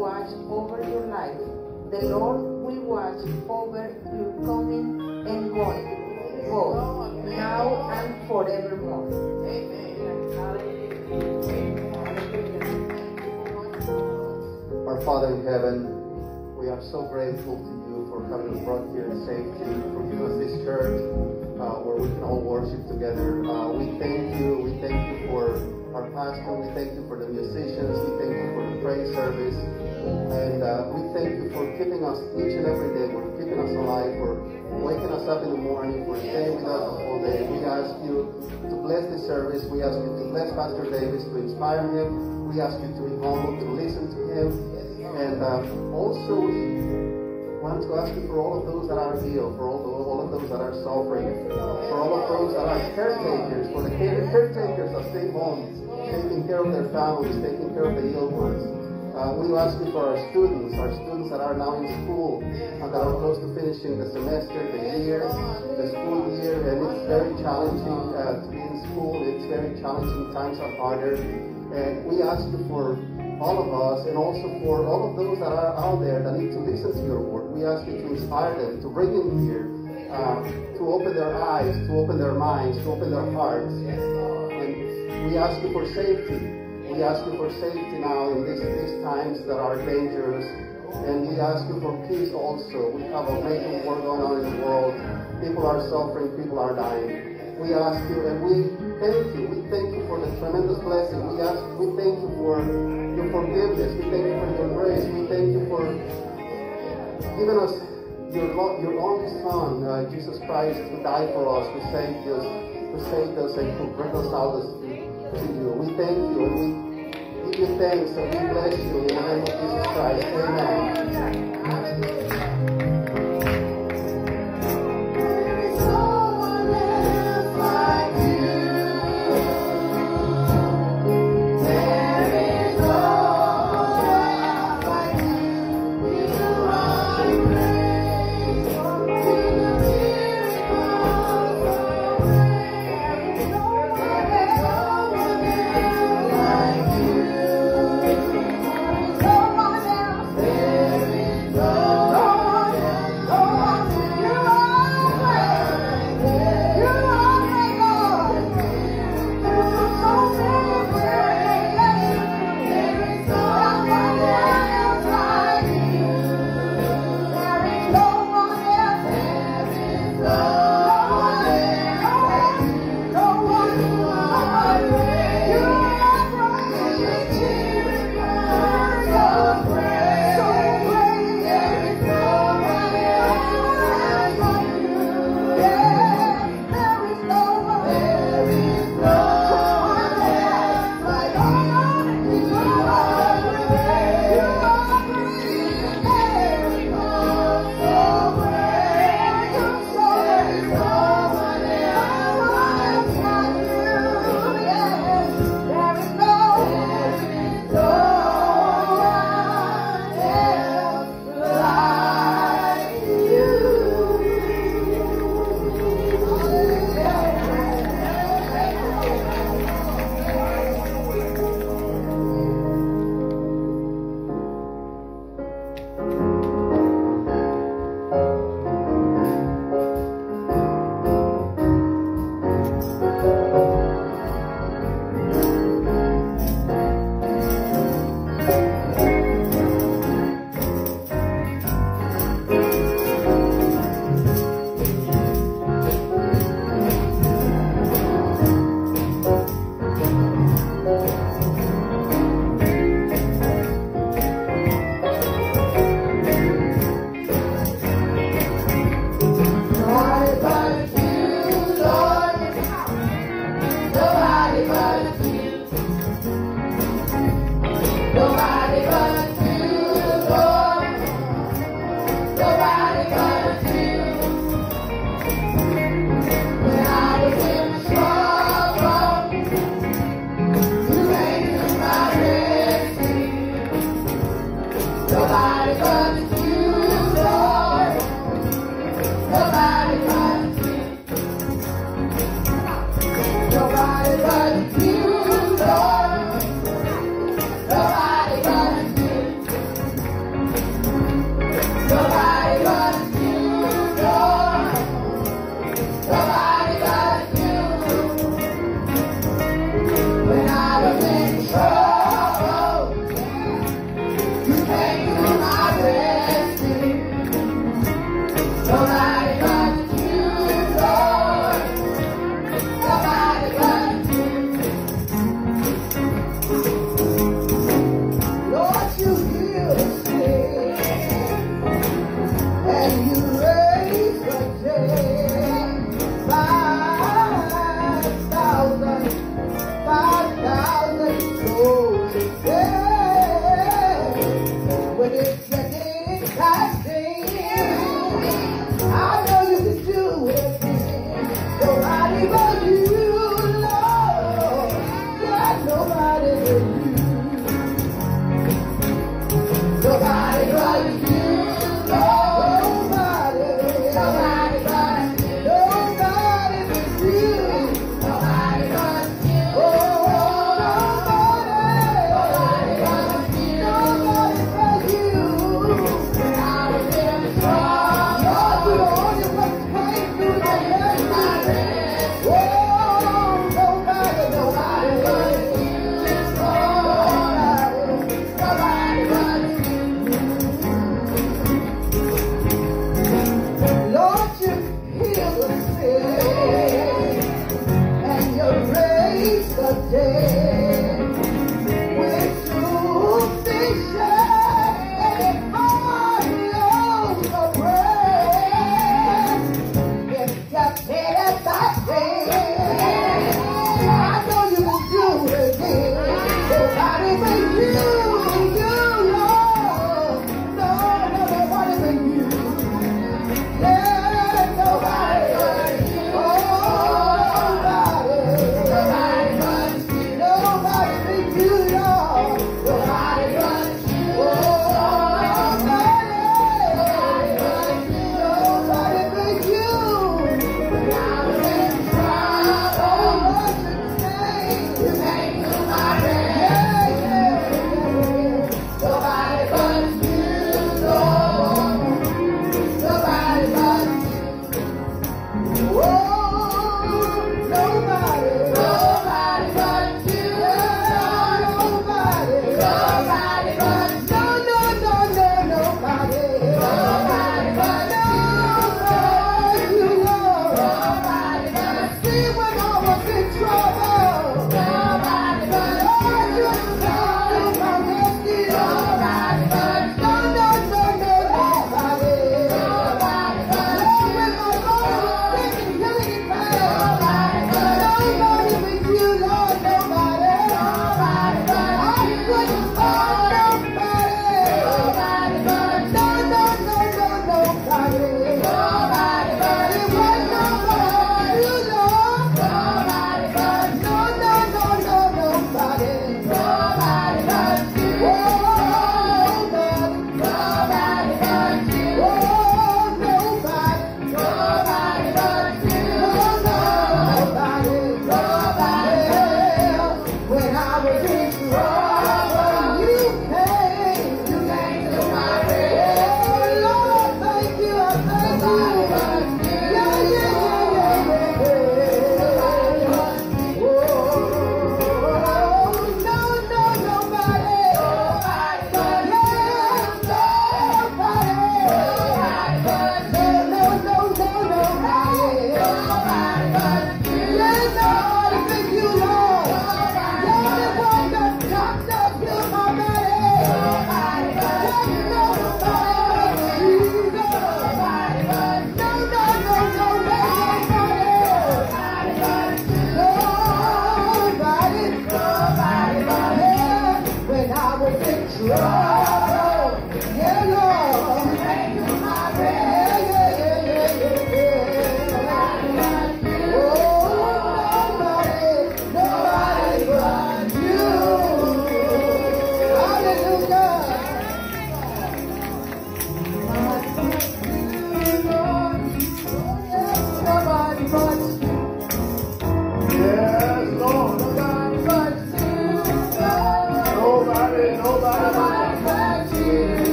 watch over your life. The Lord will watch over your coming and going, both now and forevermore. Amen. Our Father in heaven, we are so grateful to you for having brought here in safety, for giving us this church uh, where we can all worship together. Uh, we thank you. We thank you for our pastor. We thank you for the musicians. We thank you for the praise service. And uh, we thank you for keeping us each and every day, for keeping us alive, for waking us up in the morning, for staying with us all day. We ask you to bless this service. We ask you to bless Pastor Davis, to inspire him. We ask you to be humble, to listen to him. And uh, also we want to ask you for all of those that are ill, for all, the, all of those that are suffering, for all of those that are caretakers, for the caretakers that stay home, taking care of their families, taking care of the ill ones. Uh, we ask you for our students, our students that are now in school, and that are close to finishing the semester, the year, the school year, and it's very challenging uh, to be in school. It's very challenging. Times are harder. And we ask you for all of us and also for all of those that are out there that need to listen to your word. We ask you to inspire them, to bring them here, uh, to open their eyes, to open their minds, to open their hearts. And we ask you for safety. We ask you for safety now in these, these times that are dangerous. And we ask you for peace also. We have a major war going on in the world. People are suffering, people are dying. We ask you and we thank you. We thank you for the tremendous blessing. We ask we thank you for your forgiveness. We thank you for your grace. We thank you for giving us your, your only Son, uh, Jesus Christ, who died for us, who saved us, who saved us and who reconciled us to you. We thank you and we give you thanks and we bless you in the name of Jesus Christ. Amen.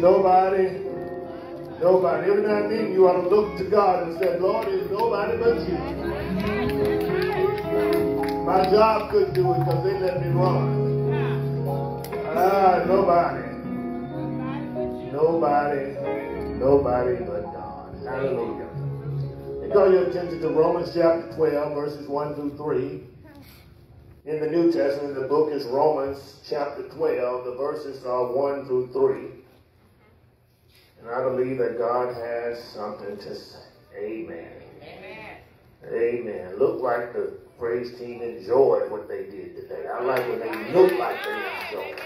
Nobody Nobody. Every now and then you ought to look to God and say, Lord, there's nobody but you. My job couldn't do it because they let me run. Ah, nobody. Nobody. Nobody but God. Hallelujah. And call your attention to Romans chapter 12, verses 1 through 3. In the New Testament, the book is Romans chapter 12. The verses are 1 through 3. And I believe that God has something to say. Amen. Amen. Amen. Look like the praise team enjoyed what they did today. I like when they look like they enjoyed.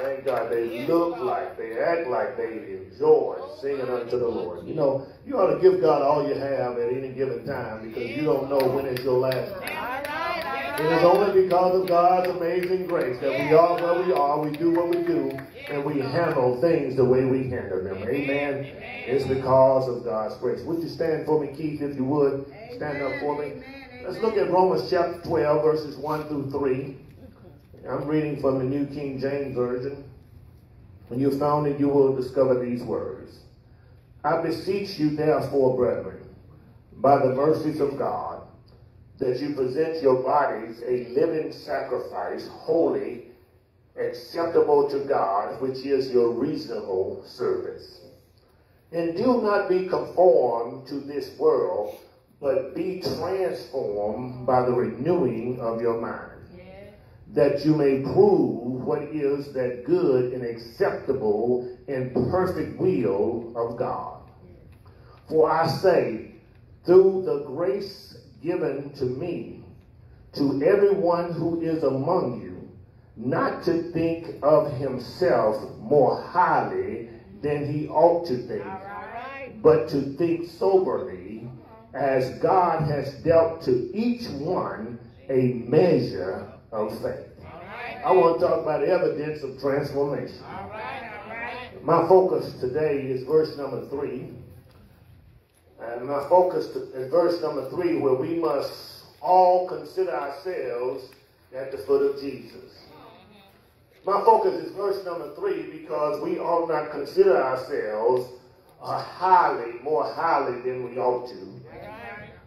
Thank God they look like, they act like they enjoy singing unto the Lord. You know, you ought to give God all you have at any given time because you don't know when it's your last time. It is only because of God's amazing grace that we are where we are, we do what we do, and we handle things the way we handle them. Amen. It's the because of God's grace. Would you stand for me, Keith, if you would? Stand up for me. Let's look at Romans chapter 12, verses 1 through 3. I'm reading from the New King James Version. When you found it, you will discover these words. I beseech you, therefore, brethren, by the mercies of God, that you present your bodies a living sacrifice, holy, acceptable to God, which is your reasonable service. And do not be conformed to this world, but be transformed by the renewing of your mind, that you may prove what is that good and acceptable and perfect will of God. For I say, through the grace given to me, to everyone who is among you, not to think of himself more highly than he ought to think, but to think soberly, as God has dealt to each one a measure of faith. I want to talk about evidence of transformation. My focus today is verse number three. And my focus is verse number three, where we must all consider ourselves at the foot of Jesus. My focus is verse number three because we ought not consider ourselves uh, highly, more highly than we ought to.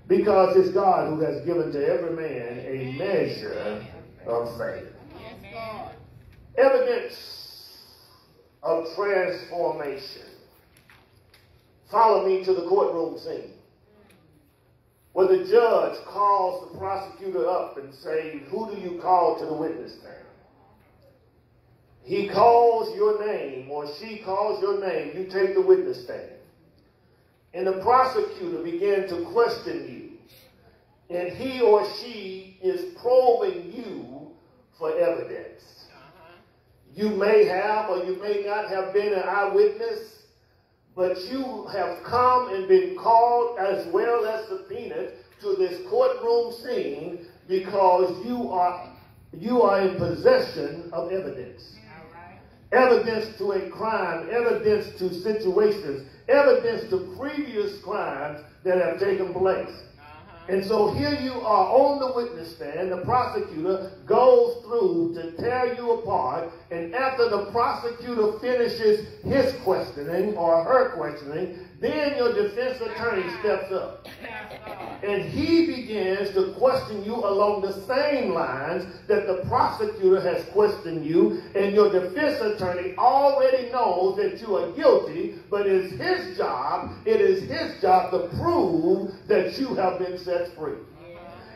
Because it's God who has given to every man a measure of faith. Evidence of transformation. Follow me to the courtroom scene. Where the judge calls the prosecutor up and say, who do you call to the witness stand? He calls your name or she calls your name, you take the witness stand. And the prosecutor began to question you. And he or she is probing you for evidence. You may have or you may not have been an eyewitness, but you have come and been called as well as subpoenaed to this courtroom scene because you are you are in possession of evidence. Evidence to a crime, evidence to situations, evidence to previous crimes that have taken place. Uh-huh. And so here you are on the witness stand. The prosecutor goes through to tear you apart. And after the prosecutor finishes his questioning or her questioning, then your defense attorney steps up. And he begins to question you along the same lines that the prosecutor has questioned you. And your defense attorney already knows that you are guilty, but it's his job, it is his job to prove that you have been set free.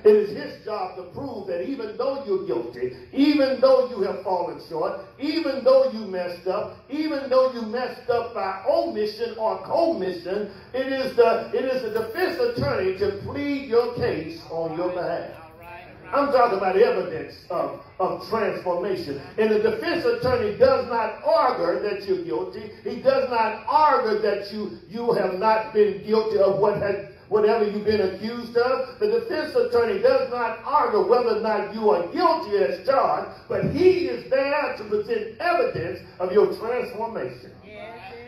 It is his job to prove that even though you're guilty, even though you have fallen short, even though you messed up, even though you messed up by omission or commission, it is the it is the defense attorney to plead your case on your behalf. I'm talking about evidence of, of transformation. And the defense attorney does not argue that you're guilty. He does not argue that you, you have not been guilty of what had whatever you've been accused of. The defense attorney does not argue whether or not you are guilty as charged, but he is there to present evidence of your transformation.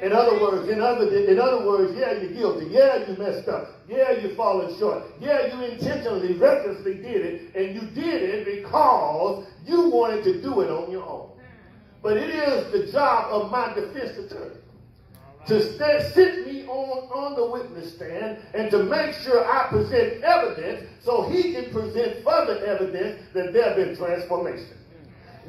In other words, in other, in other words, yeah, you're guilty. Yeah, you messed up. Yeah, you've fallen short. Yeah, you intentionally, recklessly did it, and you did it because you wanted to do it on your own. Hmm. But it is the job of my defense attorney to sit me on, on the witness stand and to make sure I present evidence so he can present further evidence that there has been transformation.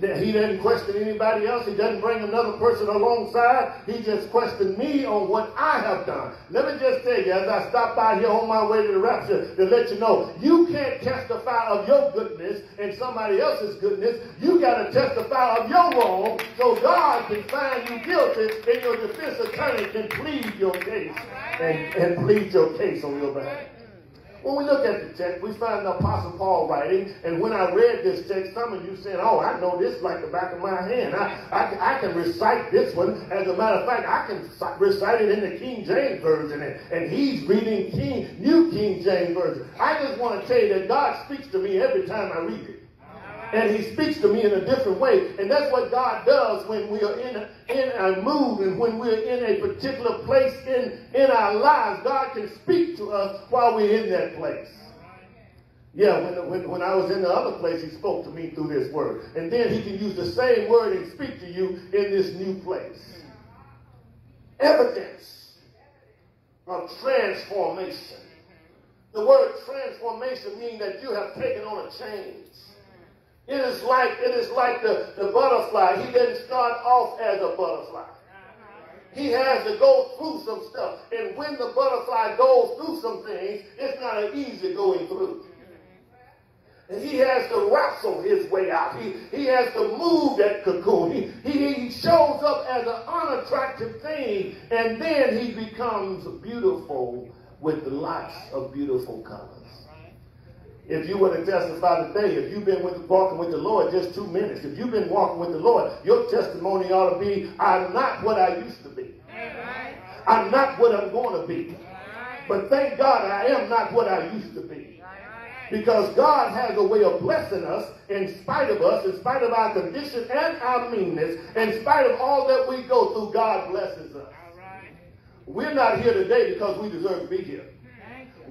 That he doesn't question anybody else. He doesn't bring another person alongside. He just questioned me on what I have done. Let me just tell you, as I stop by here on my way to the rapture, to let you know, you can't testify of your goodness and somebody else's goodness. You got to testify of your wrong so God can find you guilty and your defense attorney can plead your case and, and plead your case on your behalf. When we look at the text, we find the Apostle Paul writing, and when I read this text, some of you said, oh, I know this like the back of my hand. I, I, I can recite this one. As a matter of fact, I can recite it in the King James Version, and, and he's reading King, New King James Version. I just want to tell you that God speaks to me every time I read it and he speaks to me in a different way. And that's what God does when we are in a, in a mood and when we're in a particular place in, in our lives. God can speak to us while we're in that place. Yeah, when, when, when I was in the other place, he spoke to me through this word. And then he can use the same word and speak to you in this new place. Evidence of transformation. The word transformation means that you have taken on a change. It is like it is like the, the butterfly. He didn't start off as a butterfly. He has to go through some stuff. And when the butterfly goes through some things, it's not an easy going through. And he has to wrestle his way out. He, he has to move that cocoon. He, he, he shows up as an unattractive thing, and then he becomes beautiful with lots of beautiful colors. If you were to testify today, if you've been with, walking with the Lord just two minutes, if you've been walking with the Lord, your testimony ought to be, I'm not what I used to be. I'm not what I'm going to be. But thank God I am not what I used to be. Because God has a way of blessing us in spite of us, in spite of our condition and our meanness, in spite of all that we go through, God blesses us. We're not here today because we deserve to be here.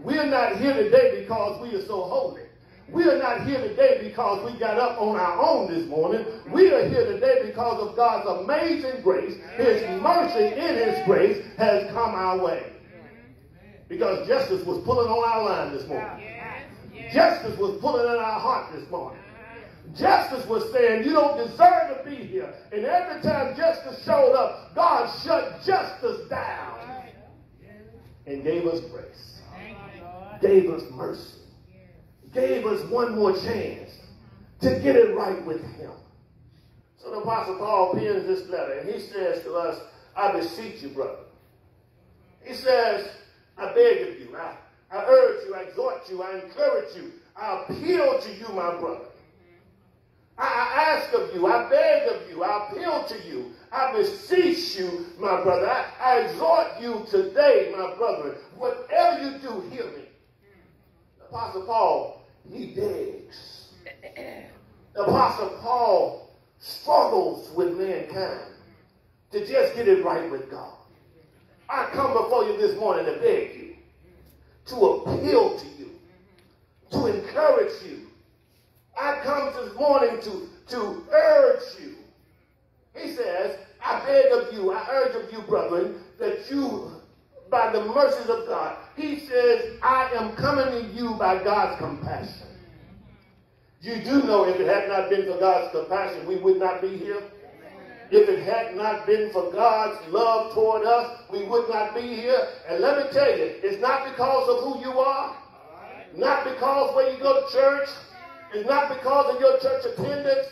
We're not here today because we are so holy. We are not here today because we got up on our own this morning. We are here today because of God's amazing grace. His mercy in His grace has come our way. Because justice was pulling on our line this morning. Justice was pulling in our heart this morning. Justice was saying, You don't deserve to be here. And every time justice showed up, God shut justice down and gave us grace gave us mercy, gave us one more chance to get it right with him. So the Apostle Paul pens this letter, and he says to us, I beseech you, brother. He says, I beg of you, I, I urge you, I exhort you, I encourage you, I appeal to you, my brother. I, I ask of you, I beg of you, I appeal to you, I beseech you, my brother, I, I exhort you today, my brother, whatever you do, hear me. Apostle Paul, he begs. Apostle Paul struggles with mankind to just get it right with God. I come before you this morning to beg you, to appeal to you, to encourage you. I come this morning to, to urge you. He says, I beg of you, I urge of you, brethren, that you, by the mercies of God, he says, I am coming to you by God's compassion. You do know if it had not been for God's compassion, we would not be here. If it had not been for God's love toward us, we would not be here. And let me tell you, it's not because of who you are, not because where you go to church, it's not because of your church attendance,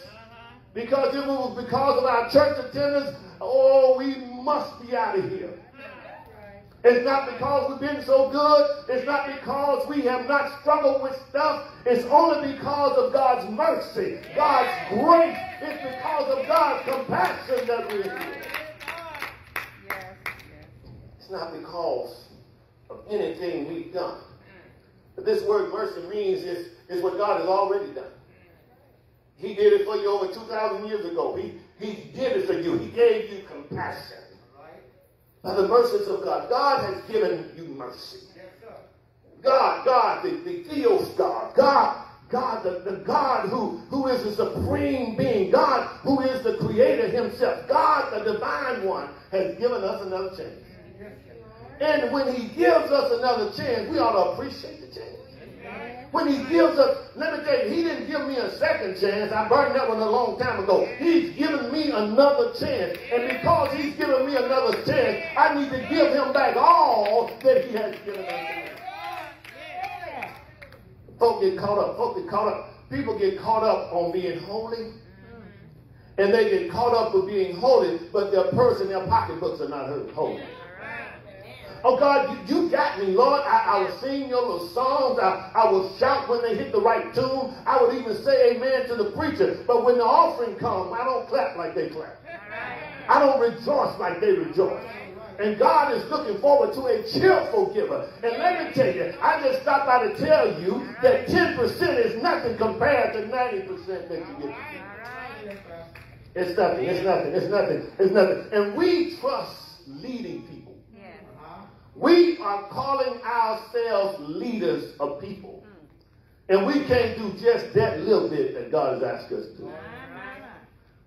because if it was because of our church attendance, oh, we must be out of here. It's not because we've been so good. It's not because we have not struggled with stuff. It's only because of God's mercy, God's grace. It's because of God's compassion that we're here. It's not because of anything we've done. But this word mercy means is, is what God has already done. He did it for you over 2,000 years ago. He, he did it for you. He gave you compassion. By the mercies of God. God has given you mercy. God, God, the, the Theos God. God, God, the, the God who, who is the supreme being. God who is the creator himself. God, the divine one, has given us another chance. And when he gives us another chance, we ought to appreciate the chance. When he gives us, let me tell you, he didn't give me a second chance. I burned that one a long time ago. He's given me another chance. And because he's given me another chance, I need to give him back all that he has given us. Folk get caught up. Folk get caught up. People get caught up on being holy. And they get caught up with being holy, but their purse and their pocketbooks are not holy. Oh God, you, you got me, Lord. I, I was sing your little songs. I, I would shout when they hit the right tune. I would even say amen to the preacher. But when the offering comes, I don't clap like they clap. I don't rejoice like they rejoice. And God is looking forward to a cheerful giver. And let me tell you, I just stopped by to tell you that 10% is nothing compared to 90% that you get. It's nothing. It's nothing. It's nothing. It's nothing. And we trust leading people. We are calling ourselves leaders of people. Hmm. And we can't do just that little bit that God has asked us to do.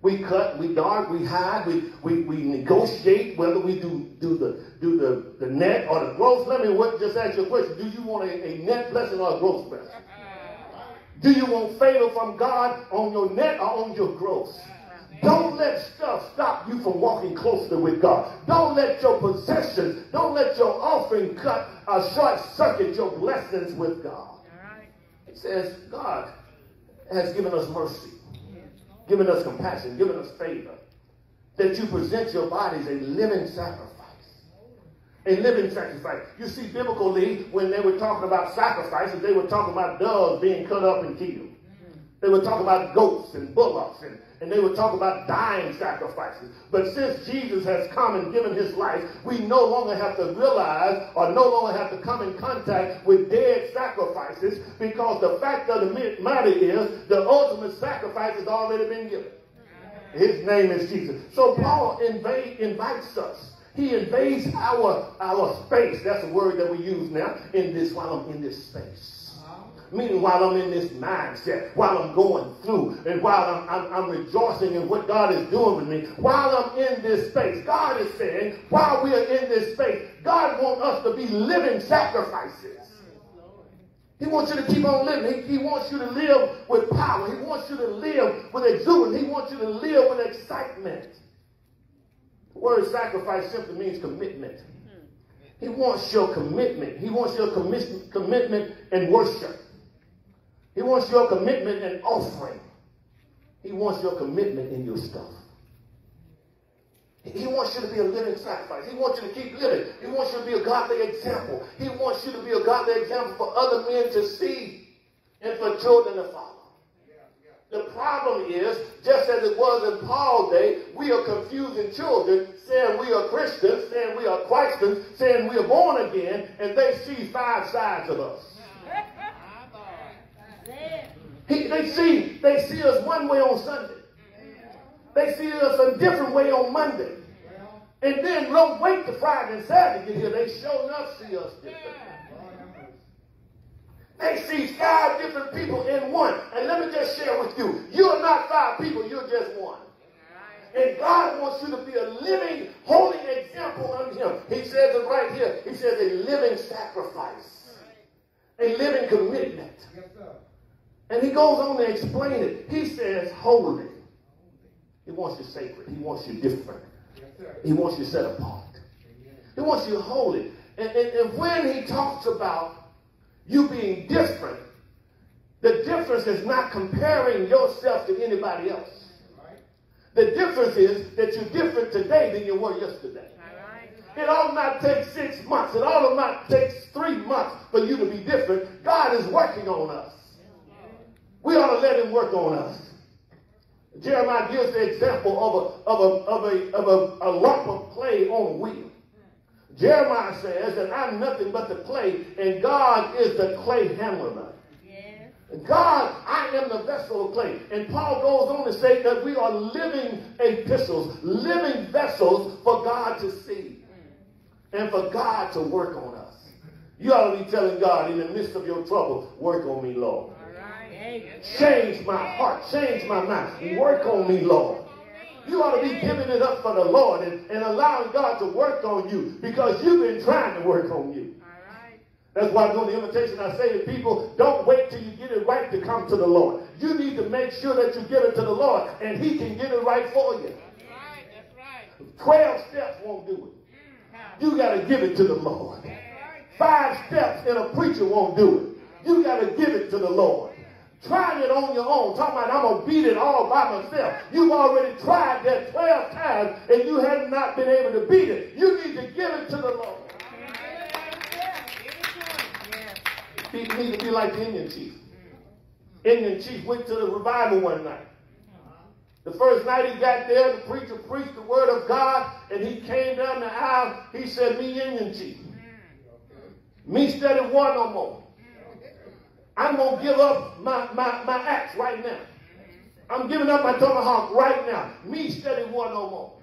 We cut, we dart, we hide, we, we, we negotiate whether we do, do, the, do the, the net or the gross. Let me just ask you a question. Do you want a, a net blessing or a gross blessing? Uh-uh. Do you want favor from God on your net or on your gross? Uh-uh. Don't let stuff stop you from walking closely with God. Don't let your possessions, don't let your offering cut or short circuit your blessings with God. It says God has given us mercy, given us compassion, given us favor. That you present your bodies a living sacrifice. A living sacrifice. You see, biblically, when they were talking about sacrifices, they were talking about doves being cut up and killed. They were talking about goats and bullocks and and they would talk about dying sacrifices. But since Jesus has come and given his life, we no longer have to realize or no longer have to come in contact with dead sacrifices because the fact of the matter is the ultimate sacrifice has already been given. His name is Jesus. So Paul invade, invites us. He invades our, our space. That's a word that we use now in this while I'm in this space. Meaning while I'm in this mindset, while I'm going through, and while I'm, I'm, I'm, rejoicing in what God is doing with me, while I'm in this space, God is saying, while we are in this space, God wants us to be living sacrifices. He wants you to keep on living. He, he wants you to live with power. He wants you to live with exuberance. He wants you to live with excitement. The word sacrifice simply means commitment. He wants your commitment. He wants your commi- commitment and worship. He wants your commitment and offering. He wants your commitment in your stuff. He wants you to be a living sacrifice. He wants you to keep living. He wants you to be a godly example. He wants you to be a godly example for other men to see and for children to follow. The problem is, just as it was in Paul's day, we are confusing children, saying we are Christians, saying we are Christians, saying we are born again, and they see five sides of us. He, they see they see us one way on Sunday. They see us a different way on Monday. And then don't wait to Friday and Saturday to here. They show enough see us different. They see five different people in one. And let me just share with you. You're not five people, you're just one. And God wants you to be a living, holy example unto Him. He says it right here. He says a living sacrifice, a living commitment. And He goes on to explain it. He says holy. He wants you sacred. He wants you different. He wants you set apart. He wants you holy. And, and, and when He talks about you being different, the difference is not comparing yourself to anybody else. The difference is that you're different today than you were yesterday. It all not take six months. It all not take three months for you to be different. God is working on us. We ought to let him work on us. Jeremiah gives the example of a, of a, of a, of a, a lump of clay on a wheel. Jeremiah says that I'm nothing but the clay, and God is the clay handler. God, I am the vessel of clay. And Paul goes on to say that we are living epistles, living vessels for God to see and for God to work on us. You ought to be telling God in the midst of your trouble, work on me, Lord. Change my heart, change my mind, work on me, Lord. You ought to be giving it up for the Lord and, and allowing God to work on you because you've been trying to work on you. That's why during the invitation I say to people, don't wait till you get it right to come to the Lord. You need to make sure that you give it to the Lord and he can get it right for you. Twelve steps won't do it. You got to give it to the Lord. Five steps in a preacher won't do it. You got to give it to the Lord. Trying it on your own, talking about I'm going to beat it all by myself. You've already tried that 12 times and you have not been able to beat it. You need to give it to the Lord. People need to be like the Indian chief. Indian chief went to the revival one night. The first night he got there, the preacher preached the word of God, and he came down the aisle. He said, Me Indian chief. Me steady one no more. I'm going to give up my, my, my axe right now. I'm giving up my tomahawk right now. Me steady war no more.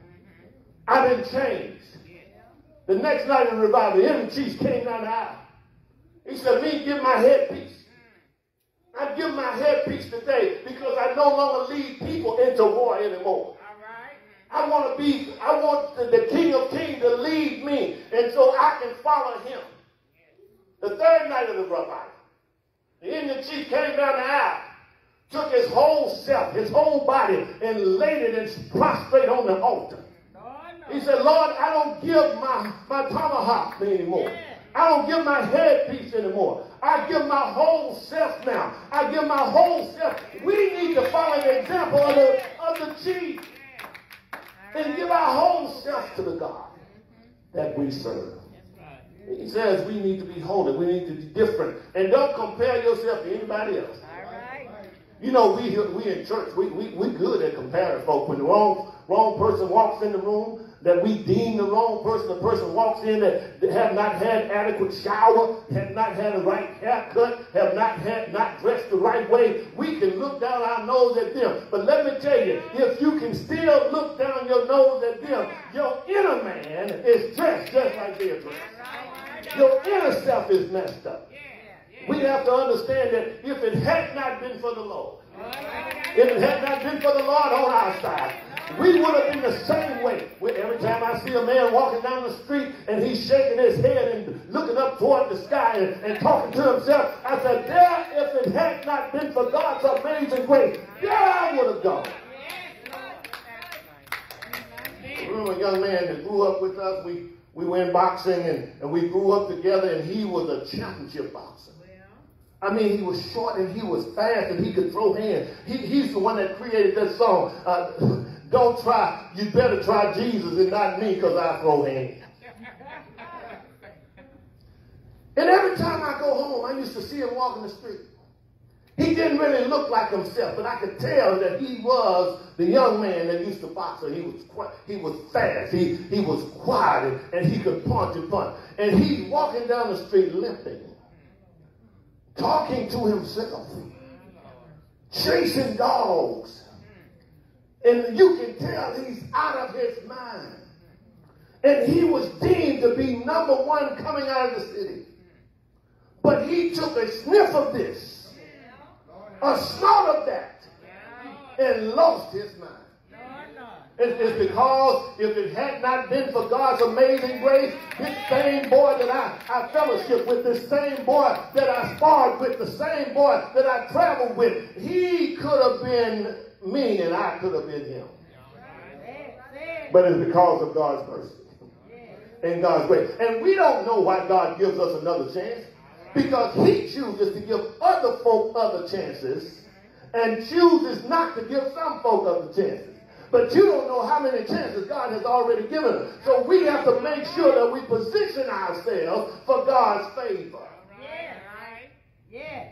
I didn't change. The next night in revival, the Indian chief came down the aisle. He said, Me give my headpiece. I give my headpiece today because I no longer lead people into war anymore. I want to be, I want the, the King of Kings to lead me, and so I can follow him. The third night of the revival, the Indian chief came down the aisle, took his whole self, his whole body, and laid it and prostrate on the altar. He said, Lord, I don't give my, my tomahawk anymore. I don't give my headpiece anymore. I give my whole self now. I give my whole self. We need to follow the example of the, of the chief and give our whole self to the God that we serve. He says we need to be holy. We need to be different. And don't compare yourself to anybody else. You know, we we in church, we, we, we good at comparing folk. When the wrong, wrong person walks in the room, that we deem the wrong person, the person walks in that, that have not had adequate shower, have not had a right haircut, have not had not dressed the right way, we can look down our nose at them. But let me tell you, if you can still look down your nose at them, your inner man is dressed just like they're dressed. Your inner self is messed up. We have to understand that if it had not been for the Lord, if it had not been for the Lord on our side, we would have been the same way. Every time I see a man walking down the street and he's shaking his head and looking up toward the sky and, and talking to himself, I said, there, if it had not been for God's amazing grace, there I would have gone. I remember a young man that grew up with us. We, we went boxing and, and we grew up together and he was a championship boxer. I mean, he was short and he was fast and he could throw hands. He, he's the one that created that song. Uh, don't try, you better try Jesus and not me because I throw hands. And every time I go home, I used to see him walking the street. He didn't really look like himself, but I could tell that he was the young man that used to box. So he was he was fast, he, he was quiet, and, and he could punch and punch. And he's walking down the street limping, talking to himself, chasing dogs. And you can tell he's out of his mind. And he was deemed to be number one coming out of the city. But he took a sniff of this a snort of that and lost his mind. It's, it's because if it had not been for God's amazing grace, this same boy that I, I fellowship with, this same boy that I sparred with, the same boy that I traveled with, he could have been me and I could have been him. But it's because of God's mercy and God's grace. And we don't know why God gives us another chance because he chooses to give other folk other chances and chooses not to give some folk other chances. But you don't know how many chances God has already given us. So we have to make sure that we position ourselves for God's favor. Yeah, right. Yeah.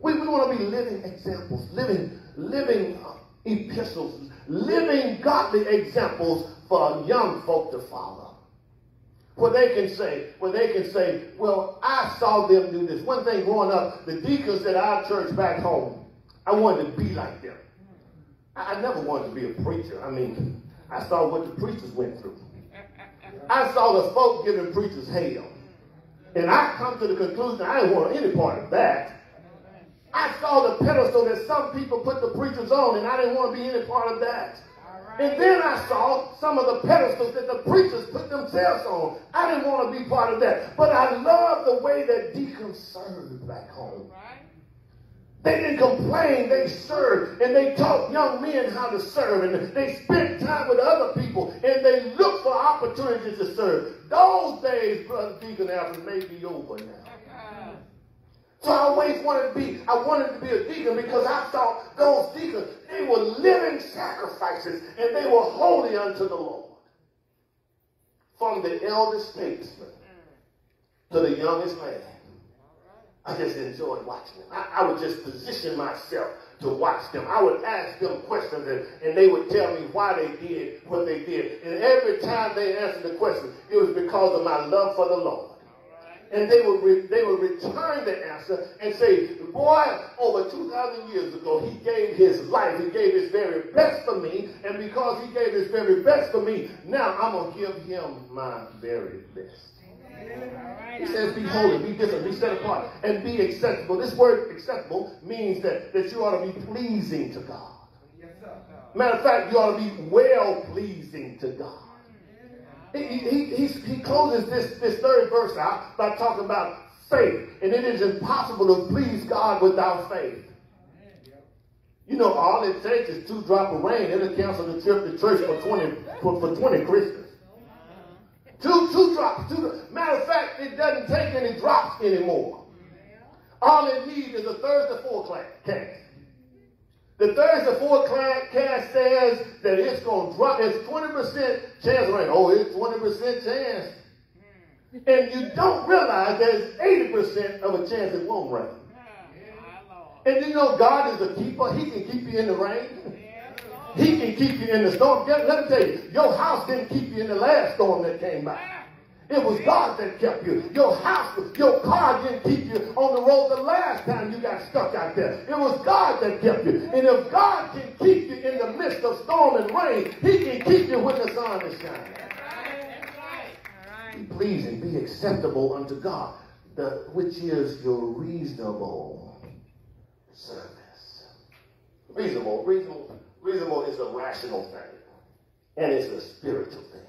We, we want to be living examples, living, living epistles, living godly examples for young folk to follow where they can say, where they can say, well, I saw them do this. One thing growing up, the deacons at our church back home, I wanted to be like them. I, never wanted to be a preacher. I mean, I saw what the preachers went through. I saw the folk giving preachers hell. And I come to the conclusion I didn't want any part of that. I saw the pedestal that some people put the preachers on, and I didn't want to be any part of that. And then I saw some of the pedestals that the preachers put themselves on. I didn't want to be part of that. But I love the way that deacons served back home. They didn't complain, they served, and they taught young men how to serve, and they spent time with other people, and they looked for opportunities to serve. Those days, Brother Deacon Alfred, may be over now. So I always wanted to be, I wanted to be a deacon because I thought those deacons, they were living sacrifices and they were holy unto the Lord. From the eldest statesman to the youngest man. I just enjoyed watching them. I, I would just position myself to watch them. I would ask them questions and, and they would tell me why they did what they did. And every time they answered the question, it was because of my love for the Lord and they will, re- they would return the answer and say, boy, over 2,000 years ago, he gave his life. He gave his very best for me. And because he gave his very best for me, now I'm going to give him my very best. He says, be holy, be different, be set apart, and be acceptable. This word acceptable means that, that you ought to be pleasing to God. Matter of fact, you ought to be well pleasing to God. He, he, he, closes this, this third verse out by talking about faith. And it is impossible to please God without faith. You know, all it takes is two drops of rain. It'll cancel the trip to church for 20, for, for 20 Christians. Two, two drops. Two, matter of fact, it doesn't take any drops anymore. All it needs is a Thursday forecast. The Thursday cast says that it's going to drop. It's 20% chance of rain. Oh, it's 20% chance. Hmm. And you don't realize that it's 80% of a chance it won't rain. Hmm. And you know God is a keeper. He can keep you in the rain. He can keep you in the storm. Let me tell you, your house didn't keep you in the last storm that came by. It was God that kept you. Your house, your car didn't keep you on the road the last time you got stuck out there. It was God that kept you. And if God can keep you in the midst of storm and rain, he can keep you when the sun is shining. Be pleasing, be acceptable unto God, the, which is your reasonable service. Reasonable, reasonable, reasonable is a rational thing. And it's a spiritual thing.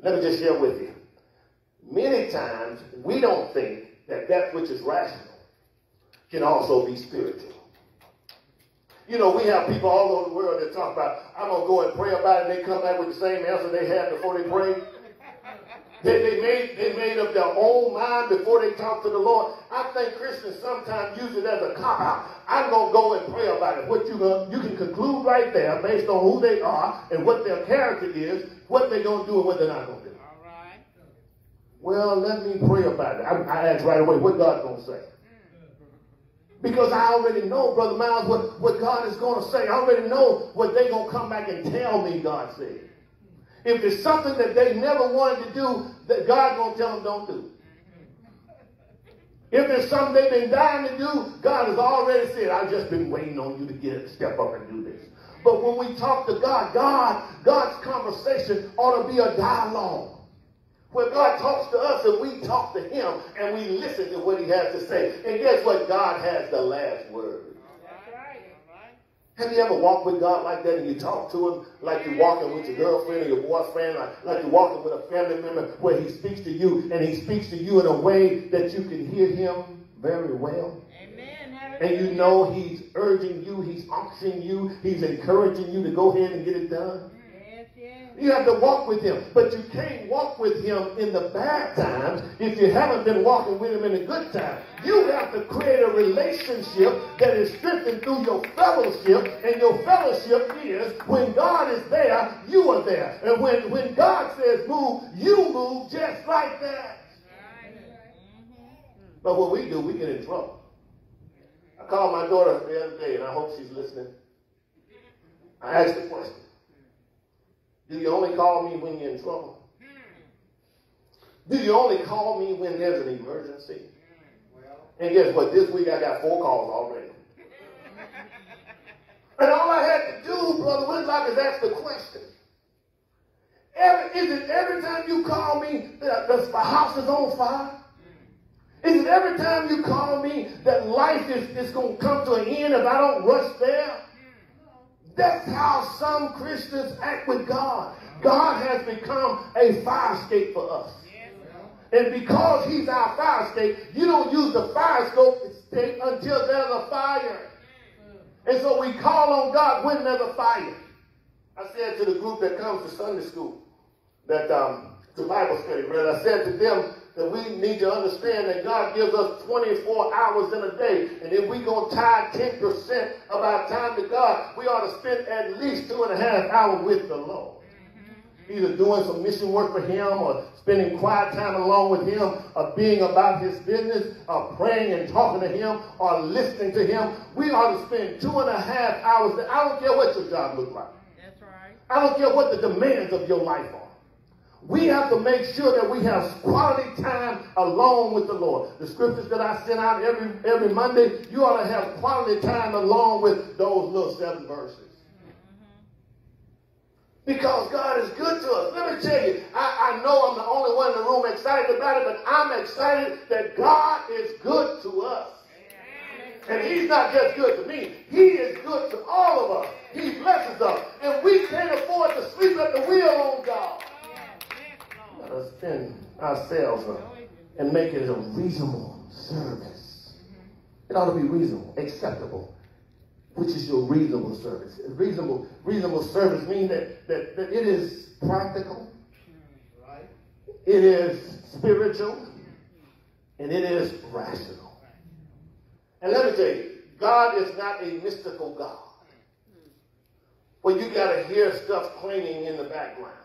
Let me just share with you many times we don't think that that which is rational can also be spiritual. You know, we have people all over the world that talk about, I'm going to go and pray about it, and they come back with the same answer they had before they prayed. They, they, made, they made up their own mind before they talked to the Lord. I think Christians sometimes use it as a cop out. I'm going to go and pray about it. What you, gonna, you can conclude right there based on who they are and what their character is, what they're going to do and what they're not going to do. Well, let me pray about it. I, I asked right away, what God gonna say? Because I already know, Brother Miles, what, what God is going to say. I already know what they're going to come back and tell me God said. If it's something that they never wanted to do, that God going to tell them don't do. If there's something they've been dying to do, God has already said, I've just been waiting on you to get step up and do this. But when we talk to God, God, God's conversation ought to be a dialogue. Where God talks to us and we talk to him and we listen to what he has to say. And guess what? God has the last word. Have you ever walked with God like that and you talk to him like you're walking with your girlfriend or your boyfriend, like, like you're walking with a family member where he speaks to you and he speaks to you in a way that you can hear him very well? Amen. And you know he's urging you, he's unctioning you, he's encouraging you to go ahead and get it done. You have to walk with him, but you can't walk with him in the bad times if you haven't been walking with him in the good times. You have to create a relationship that is strengthened through your fellowship, and your fellowship is when God is there, you are there. And when, when God says move, you move just like that. But what we do, we get in trouble. I called my daughter the other day, and I hope she's listening. I asked the question. Do you only call me when you're in trouble? Do you only call me when there's an emergency? And guess what? This week I got four calls already. And all I had to do, Brother Whitlock, is ask the question. Every, is it every time you call me that the, house is on fire? Is it every time you call me that life is, is going to come to an end if I don't rush there? That's how some Christians act with God. God has become a fire escape for us. And because he's our fire escape, you don't use the fire escape until there's a fire. And so we call on God when there's a fire. I said to the group that comes to Sunday school, that um, to Bible study, brother, I said to them that we need to understand that God gives us 24 hours in a day. And if we're going to tie 10% of our time to God, we ought to spend at least two and a half hours with the Lord. Mm-hmm. Either doing some mission work for Him or spending quiet time along with Him or being about His business or praying and talking to Him or listening to Him. We ought to spend two and a half hours. I don't care what your job looks like. That's right. I don't care what the demands of your life are. We have to make sure that we have quality time alone with the Lord. The scriptures that I send out every every Monday, you ought to have quality time along with those little seven verses. Because God is good to us. Let me tell you, I, I know I'm the only one in the room excited about it, but I'm excited that God is good to us. And he's not just good to me. He is good to all of us. He blesses us. And we can't afford to sleep at the wheel on God. Uh, Us spend ourselves up and make it a reasonable service. It ought to be reasonable, acceptable. Which is your reasonable service? Reasonable, reasonable service means that, that, that it is practical, it is spiritual, and it is rational. And let me tell you, God is not a mystical God. Well, you got to hear stuff clanging in the background.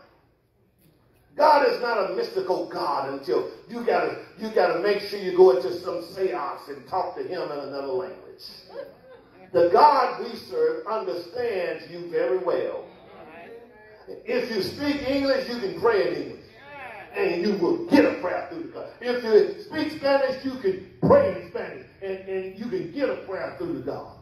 God is not a mystical God until you gotta you gotta make sure you go into some seance and talk to him in another language. The God we serve understands you very well. If you speak English, you can pray in English. And you will get a prayer through to God. If you speak Spanish, you can pray in Spanish. And, and you can get a prayer through to God.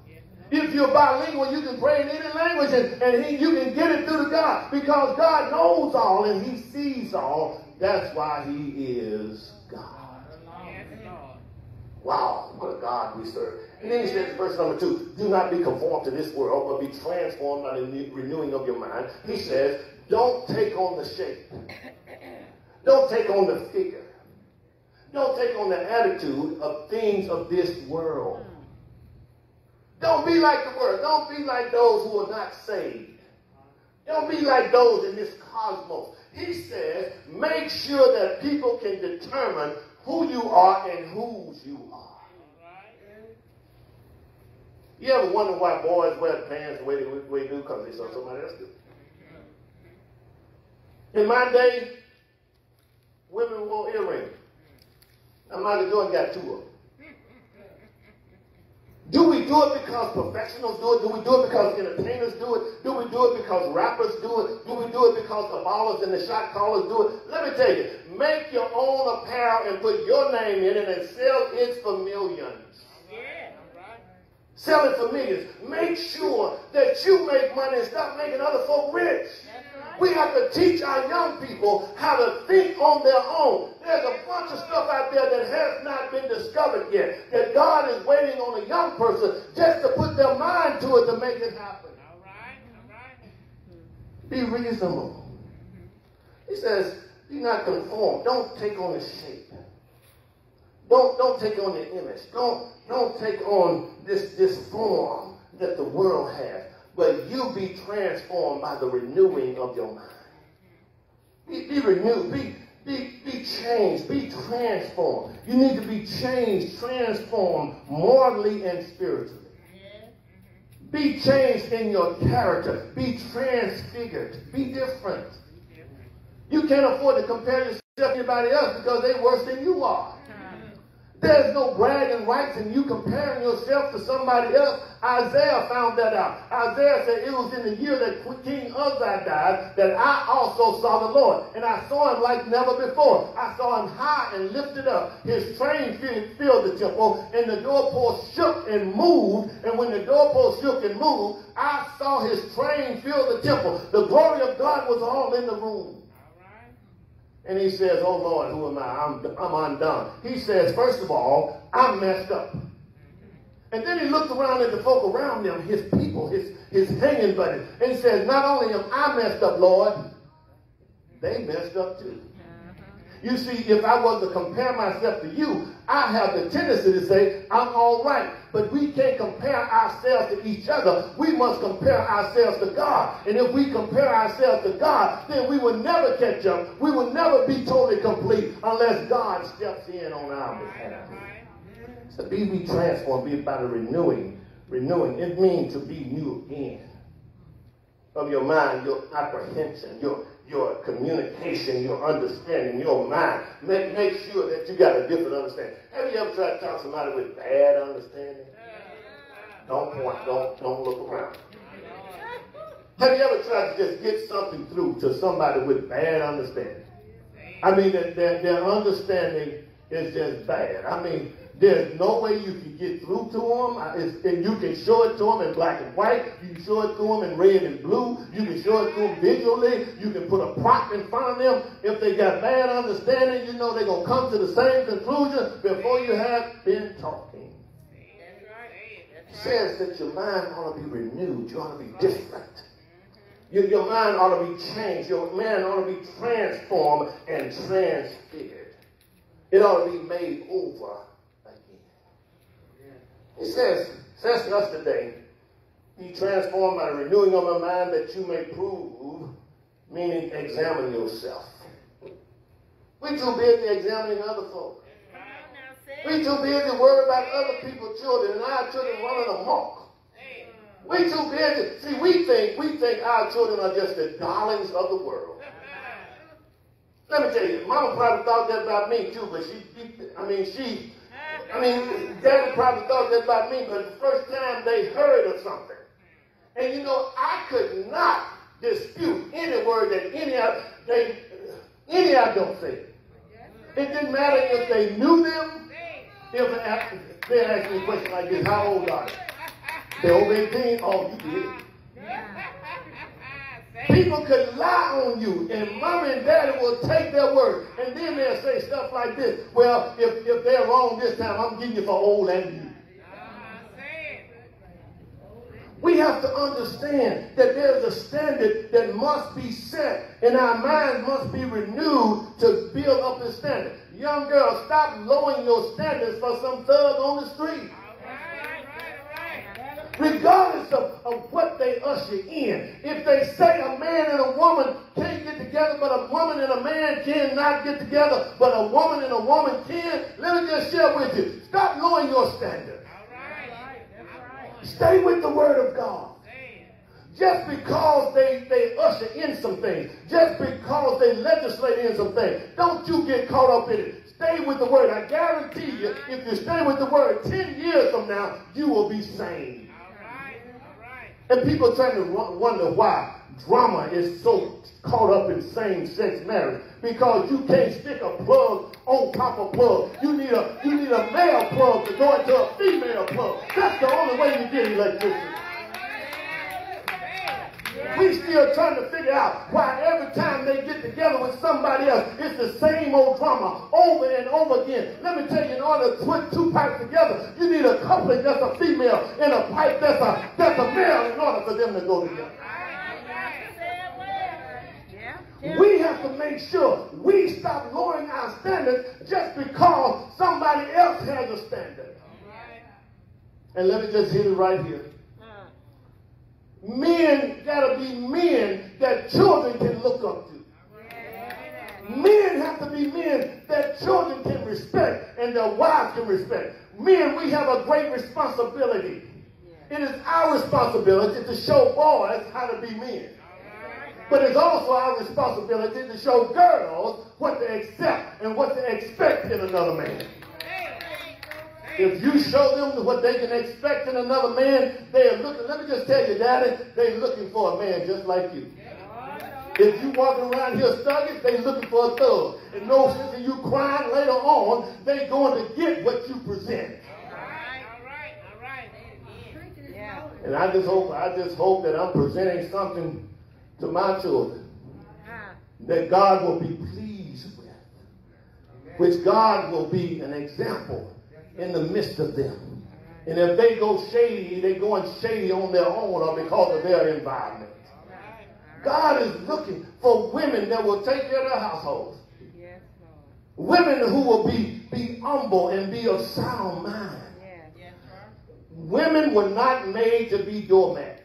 If you're bilingual, you can pray in any language and, and he, you can get it through to God. Because God knows all and he sees all. That's why he is God. Wow, what a God we serve. And then he says, verse number two, do not be conformed to this world, but be transformed by the renewing of your mind. He says, don't take on the shape. Don't take on the figure. Don't take on the attitude of things of this world. Don't be like the world. Don't be like those who are not saved. Don't be like those in this cosmos. He says, make sure that people can determine who you are and whose you are. You ever wonder why boys wear pants the way they, the way they do? Because they saw somebody else do. In my day, women wore earrings. Now, Michael Jordan got two of them. Do we do it because professionals do it? Do we do it because entertainers do it? Do we do it because rappers do it? Do we do it because the ballers and the shot callers do it? Let me tell you, make your own apparel and put your name in it and sell it for millions. Sell it for millions. Make sure that you make money and stop making other folk rich. We have to teach our young people how to think on their own. There's a bunch of stuff out there that has not been discovered yet. That God is waiting on a young person just to put their mind to it to make it happen. All right, all right. Be reasonable. He says, be not conformed. Don't take on the shape. Don't, don't take on the image. Don't, don't take on this, this form that the world has but you be transformed by the renewing of your mind. Be, be renewed, be, be, be changed, be transformed. You need to be changed, transformed morally and spiritually. Be changed in your character. Be transfigured. Be different. You can't afford to compare yourself to anybody else because they're worse than you are. There's no bragging rights in you comparing yourself to somebody else. Isaiah found that out. Isaiah said it was in the year that King Uzziah died that I also saw the Lord. And I saw him like never before. I saw him high and lifted up. His train filled the temple and the doorpost shook and moved. And when the doorpost shook and moved, I saw his train fill the temple. The glory of God was all in the room. And he says, Oh Lord, who am I? I'm, I'm undone. He says, First of all, I'm messed up. And then he looked around at the folk around him, his people, his, his hanging buddies, and he says, Not only am I messed up, Lord, they messed up too. You see, if I was to compare myself to you, I have the tendency to say, I'm all right. But we can't compare ourselves to each other. We must compare ourselves to God. And if we compare ourselves to God, then we will never catch up. We will never be totally complete unless God steps in on our behalf. So be be transformed, be about a renewing. Renewing. It means to be new again. Of your mind, your apprehension, your your communication, your understanding, your mind. Make, make sure that you got a different understanding. Have you ever tried to talk to somebody with bad understanding? Don't point, don't, don't look around. Have you ever tried to just get something through to somebody with bad understanding? I mean, their, their, their understanding is just bad. I mean, there's no way you can get through to them. and you can show it to them in black and white. You can show it to them in red and blue. You can show it to them visually. You can put a prop in front of them. If they got bad understanding, you know they're going to come to the same conclusion before you have been talking. It says that your mind ought to be renewed. You ought to be different. Your, your mind ought to be changed. Your mind ought to be transformed and transfigured. It ought to be made over he says, says to us today, be transformed by the renewing of my mind that you may prove, meaning examine yourself. We too busy examining other folks. We too busy worried about other people's children and our children running amok. We too busy. See, we think we think our children are just the darlings of the world. Let me tell you, Mama probably thought that about me too, but she I mean, she I mean, Daddy probably thought that about me, but the first time they heard of something. And you know, I could not dispute any word that any of they any of them said. It didn't matter if they knew them. If they asked me a question like this, how old are you? they? They over 18? Oh, you did. People could lie on you, and mommy and daddy will take their word. And then they'll say stuff like this. Well, if, if they're wrong this time, I'm getting you for old and you. We have to understand that there's a standard that must be set, and our minds must be renewed to build up the standard. Young girl, stop lowering your standards for some thug on the street regardless of, of what they usher in. If they say a man and a woman can't get together, but a woman and a man cannot get together, but a woman and a woman can, let me just share with you. Stop lowering your standard. Stay with the word of God. Just because they, they usher in some things, just because they legislate in some things, don't you get caught up in it. stay with the word, I guarantee you, if you stay with the word 10 years from now, you will be saved. All right. All right. And people trying to wonder why drama is so caught up in same-sex marriage because you can't stick a plug on top of plug. You need a you need a male plug to go into a female plug. That's the only way you get electricity. We still trying to figure out why every time they get together with somebody else, it's the same old drama over and over again. Let me tell you, in order to put two pipes together, you need a coupling that's a female and a pipe that's a that's a male in order for them to go together. We have to make sure we stop lowering our standards just because somebody else has a standard. And let me just hit it right here. Men gotta be men that children can look up to. Men have to be men that children can respect and their wives can respect. Men, we have a great responsibility. It is our responsibility to show boys how to be men. But it's also our responsibility to show girls what to accept and what to expect in another man. If you show them what they can expect in another man, they are looking, let me just tell you, Daddy, they're looking for a man just like you. If you walking around here studying, they're looking for a thug. And no sense in you crying later on, they going to get what you present. All right. All right. All right. Yeah. And I just hope, I just hope that I'm presenting something to my children that God will be pleased with, which God will be an example in the midst of them. And if they go shady, they going shady on their own or because of their environment. God is looking for women that will take care of their households. Women who will be, be humble and be of sound mind. Women were not made to be doormats.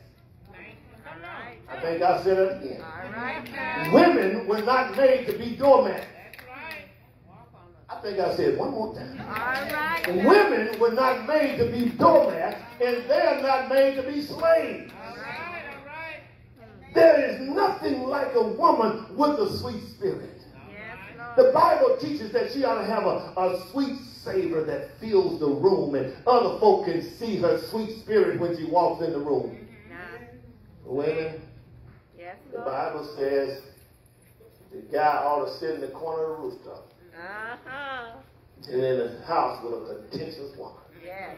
I think I said it again. Women were not made to be doormats. That's right. Walk on I think I said it one more time. Right. Women were not made to be doormats, and they're not made to be slaves. All right. All right. There is nothing like a woman with a sweet spirit. Yes, Lord. The Bible teaches that she ought to have a, a sweet savor that fills the room, and other folk can see her sweet spirit when she walks in the room. Now, Women, yes, the Bible says the guy ought to sit in the corner of the rooftop Uh-huh. and in the house with a contentious woman. Yes.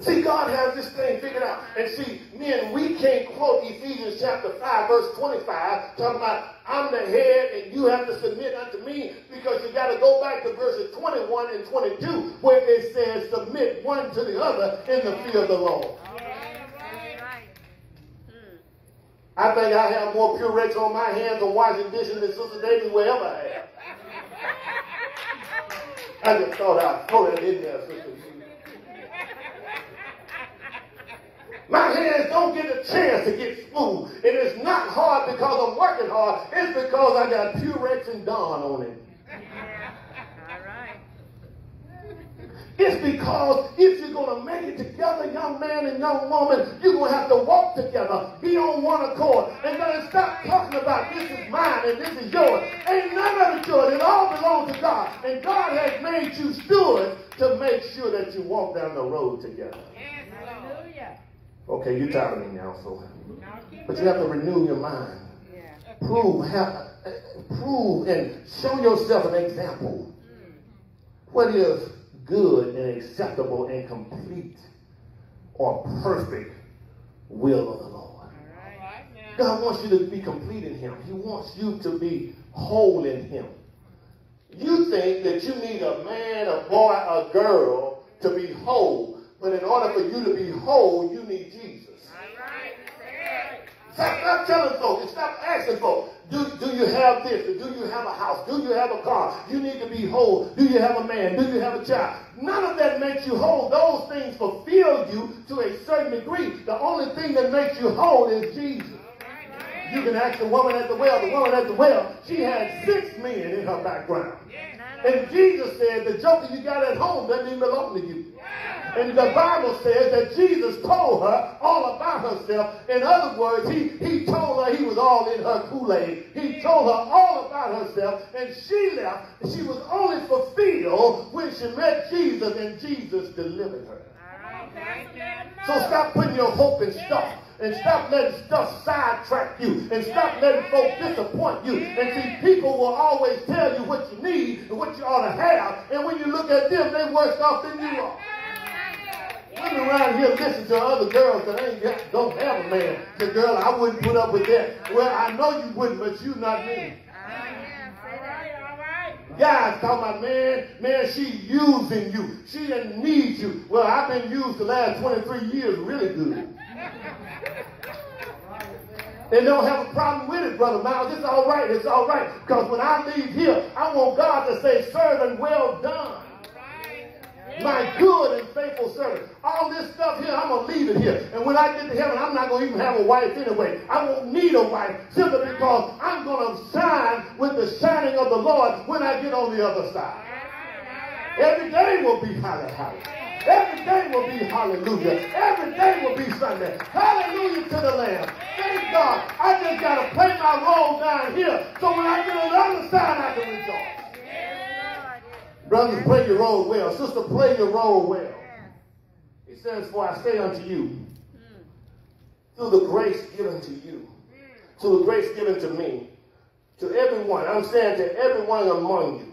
See, God has this thing figured out. And see, men, we can't quote Ephesians chapter 5, verse 25, talking about I'm the head and you have to submit unto me because you got to go back to verses 21 and 22 where it says submit one to the other in the fear of the Lord. Yes, that's right. Hmm. I think I have more Purex on my hands on washing dishes than Sister Davis will ever have. I just thought I'd throw that in there, Sister. My hands don't get a chance to get smooth. And it's not hard because I'm working hard. It's because I got Purex and Dawn on it. All right. It's because if you're going to make it together, young man and young woman, you're going to have to walk together, be on one accord, and then stop talking about this is mine and this is yours. Ain't none of it yours. It all belongs to God. And God has made you stewards to make sure that you walk down the road together. Yes, Hallelujah. Okay, you're tired of me now, so. But you have to renew your mind. Yeah. Prove, have, uh, prove, and show yourself an example. What is good and acceptable and complete or perfect will of the Lord? All right. God wants you to be complete in Him. He wants you to be whole in Him. You think that you need a man, a boy, a girl to be whole, but in order for you to be whole, you need Jesus. All right. That's Stop, stop telling folks stop asking folks, do, do you have this? Or do you have a house? Do you have a car? You need to be whole. Do you have a man? Do you have a child? None of that makes you whole. Those things fulfill you to a certain degree. The only thing that makes you whole is Jesus. You can ask the woman at the well. The woman at the well, she had six men in her background. And Jesus said, the joker you got at home doesn't even belong to you. And the Bible says that Jesus told her all about herself. In other words, he, he told her he was all in her Kool-Aid. He told her all about herself, and she left. She was only fulfilled when she met Jesus, and Jesus delivered her. So stop putting your hope in stuff. And stop letting stuff sidetrack you. And stop letting folks disappoint you. And see, people will always tell you what you need and what you ought to have. And when you look at them, they're worse off than you are. Women around here listen to other girls that ain't got, don't have a man. Say, girl, I wouldn't put up with that. Well, I know you wouldn't, but you not me. Guys talking about, man, man, she using you. She doesn't need you. Well, I've been used the last 23 years really good. And don't have a problem with it, Brother Miles. It's all right. It's all right. Because when I leave here, I want God to say, servant, well done. My good and faithful servant. All this stuff here, I'm going to leave it here. And when I get to heaven, I'm not going to even have a wife anyway. I won't need a wife simply because I'm going to shine with the shining of the Lord when I get on the other side. Every day will be hallelujah. Every day will be hallelujah. Every day will be Sunday. Hallelujah to the Lamb. Thank God. I just got to play my role down here so when I get on the other side, I can rejoice. Brothers, play your role well. Sister, play your role well. He says, For I say unto you, through the grace given to you, through the grace given to me, to everyone, I'm saying to everyone among you,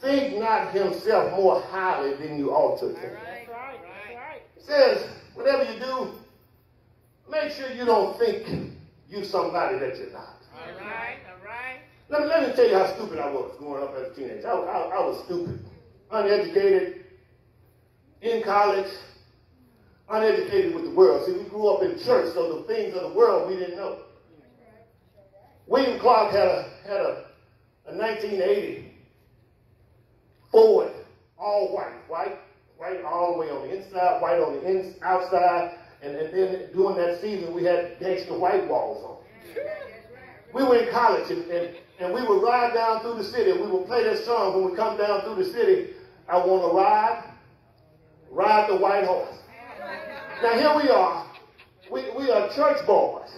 think not himself more highly than you ought to think. He says, whatever you do, make sure you don't think you somebody that you're not. All right, all right. Let me, let me tell you how stupid I was growing up as a teenager. I, I, I was stupid, uneducated, in college, uneducated with the world. See, we grew up in church, so the things of the world we didn't know. William Clark had a had a, a 1980 Ford, all white, white, white all the way on the inside, white on the ins, outside, and, and then during that season we had extra white walls on. We were in college and, and, and we would ride down through the city. And we would play that song when we come down through the city. I want to ride, ride the white horse. Now here we are. We, we are church boys.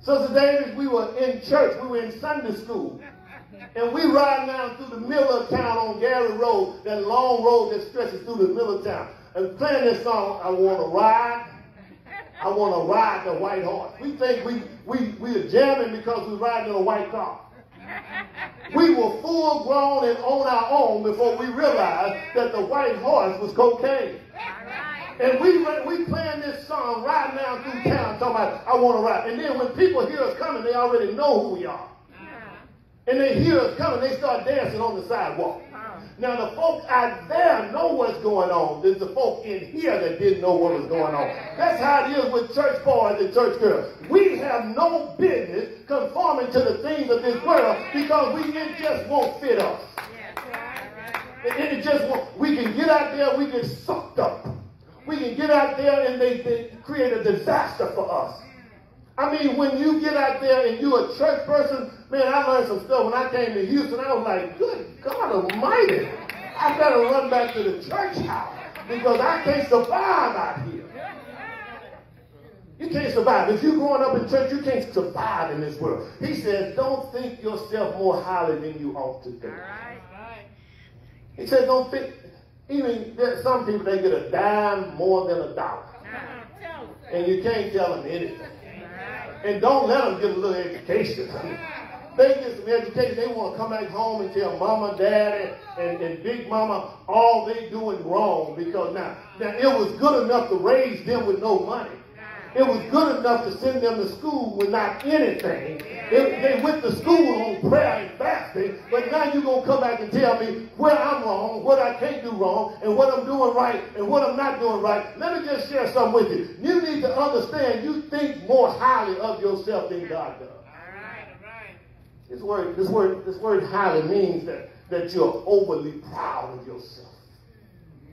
Sister Davis, we were in church. We were in Sunday school. And we riding down through the middle of town on Gary Road, that long road that stretches through the middle of town. And playing this song, I want to ride, I want to ride the white horse. We think we, we, we are jamming because we're riding in a white car. We were full grown and on our own before we realized that the white horse was cocaine. And we we playing this song right now through town talking about I want to ride. And then when people hear us coming, they already know who we are. And they hear us coming, they start dancing on the sidewalk. Now the folk out there know what's going on. There's the folk in here that didn't know what was going on. That's how it is with church boys and church girls. We have no business conforming to the things of this world because we it just won't fit us. It, it just won't. We can get out there, we get sucked up. We can get out there and they, they create a disaster for us. I mean, when you get out there and you're a church person, man, I learned some stuff when I came to Houston. I was like, good God Almighty, I better run back to the church house because I can't survive out here. You can't survive. If you're growing up in church, you can't survive in this world. He says, don't think yourself more highly than you ought to think. He said, don't think, even there, some people, they get a dime more than a dollar. And you can't tell them anything. And don't let them get a little education. they get some education. They want to come back home and tell mama, daddy, and, and big mama all they doing wrong because now, now it was good enough to raise them with no money. It was good enough to send them to school with not anything. They, they went to school on prayer and fasting, but now you're going to come back and tell me where I'm wrong, what I can't do wrong, and what I'm doing right, and what I'm not doing right. Let me just share something with you. You need to understand you think more highly of yourself than God does. This word, this word, this word highly means that, that you're overly proud of yourself.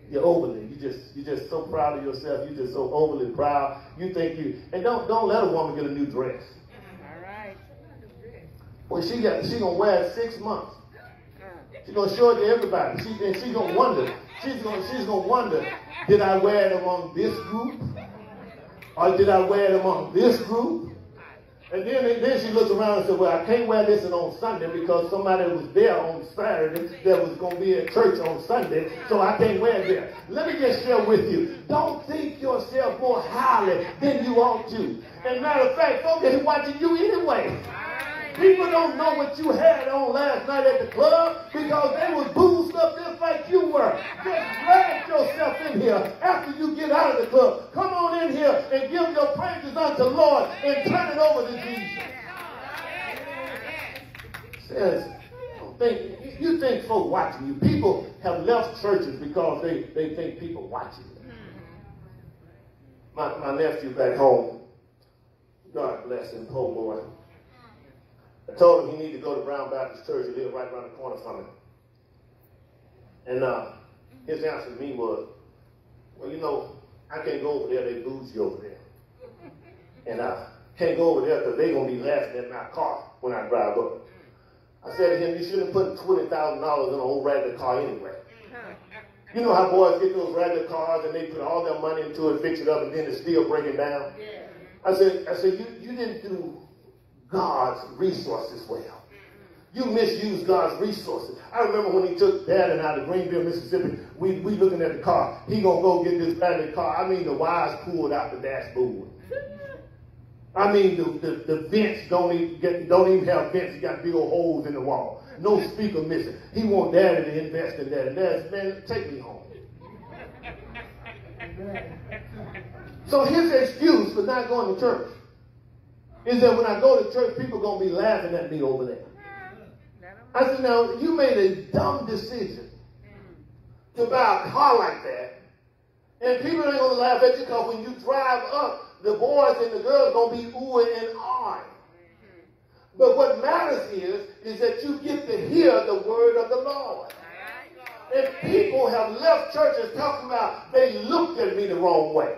You're overly. You just you're just so proud of yourself. You're just so overly proud. You think you and don't don't let a woman get a new dress. All right. Well, she got she gonna wear it six months. She's gonna show it to everybody. She, and she's gonna wonder. She's gonna she's gonna wonder, did I wear it among this group? Or did I wear it among this group? And then, then she looked around and said, well, I can't wear this on Sunday because somebody was there on Saturday that was going to be at church on Sunday, so I can't wear it there. Let me just share with you. Don't think yourself more highly than you ought to. And matter of fact, folks are watching you anyway. People don't know what you had on last night at the club because they was boozed up just like you were. Just drag yourself in here after you get out of the club. Come on in here and give your praises unto the Lord and turn it over to Jesus. Says, think, you think folk watching you. People have left churches because they, they think people watching them. My, my nephew back home, God bless him, poor boy. I told him he needed to go to Brown Baptist Church. He lived right around the corner from him. And uh, his answer to me was, well, you know, I can't go over there. They booze you over there. And I can't go over there because they're going to be laughing at my car when I drive up. I said to him, you shouldn't put $20,000 in an old regular car anyway. You know how boys get those regular cars and they put all their money into it, fix it up, and then it's still breaking down? I said, I said, you, you didn't do God's resources well. You misuse God's resources. I remember when he took Dad and I to Greenville, Mississippi. We we looking at the car. He gonna go get this battery car. I mean, the wires pulled out the dashboard. I mean, the, the, the vents don't even get, don't even have vents. You got big old holes in the wall. No speaker missing. He want Daddy to invest in that. And Dad's man, take me home. So his excuse for not going to church is that when I go to church, people are going to be laughing at me over there. I said, now, you made a dumb decision to buy a car like that, and people ain't going to laugh at you because when you drive up, the boys and the girls going to be oohing and ahhing. But what matters is, is that you get to hear the word of the Lord. And people have left churches talking about they looked at me the wrong way.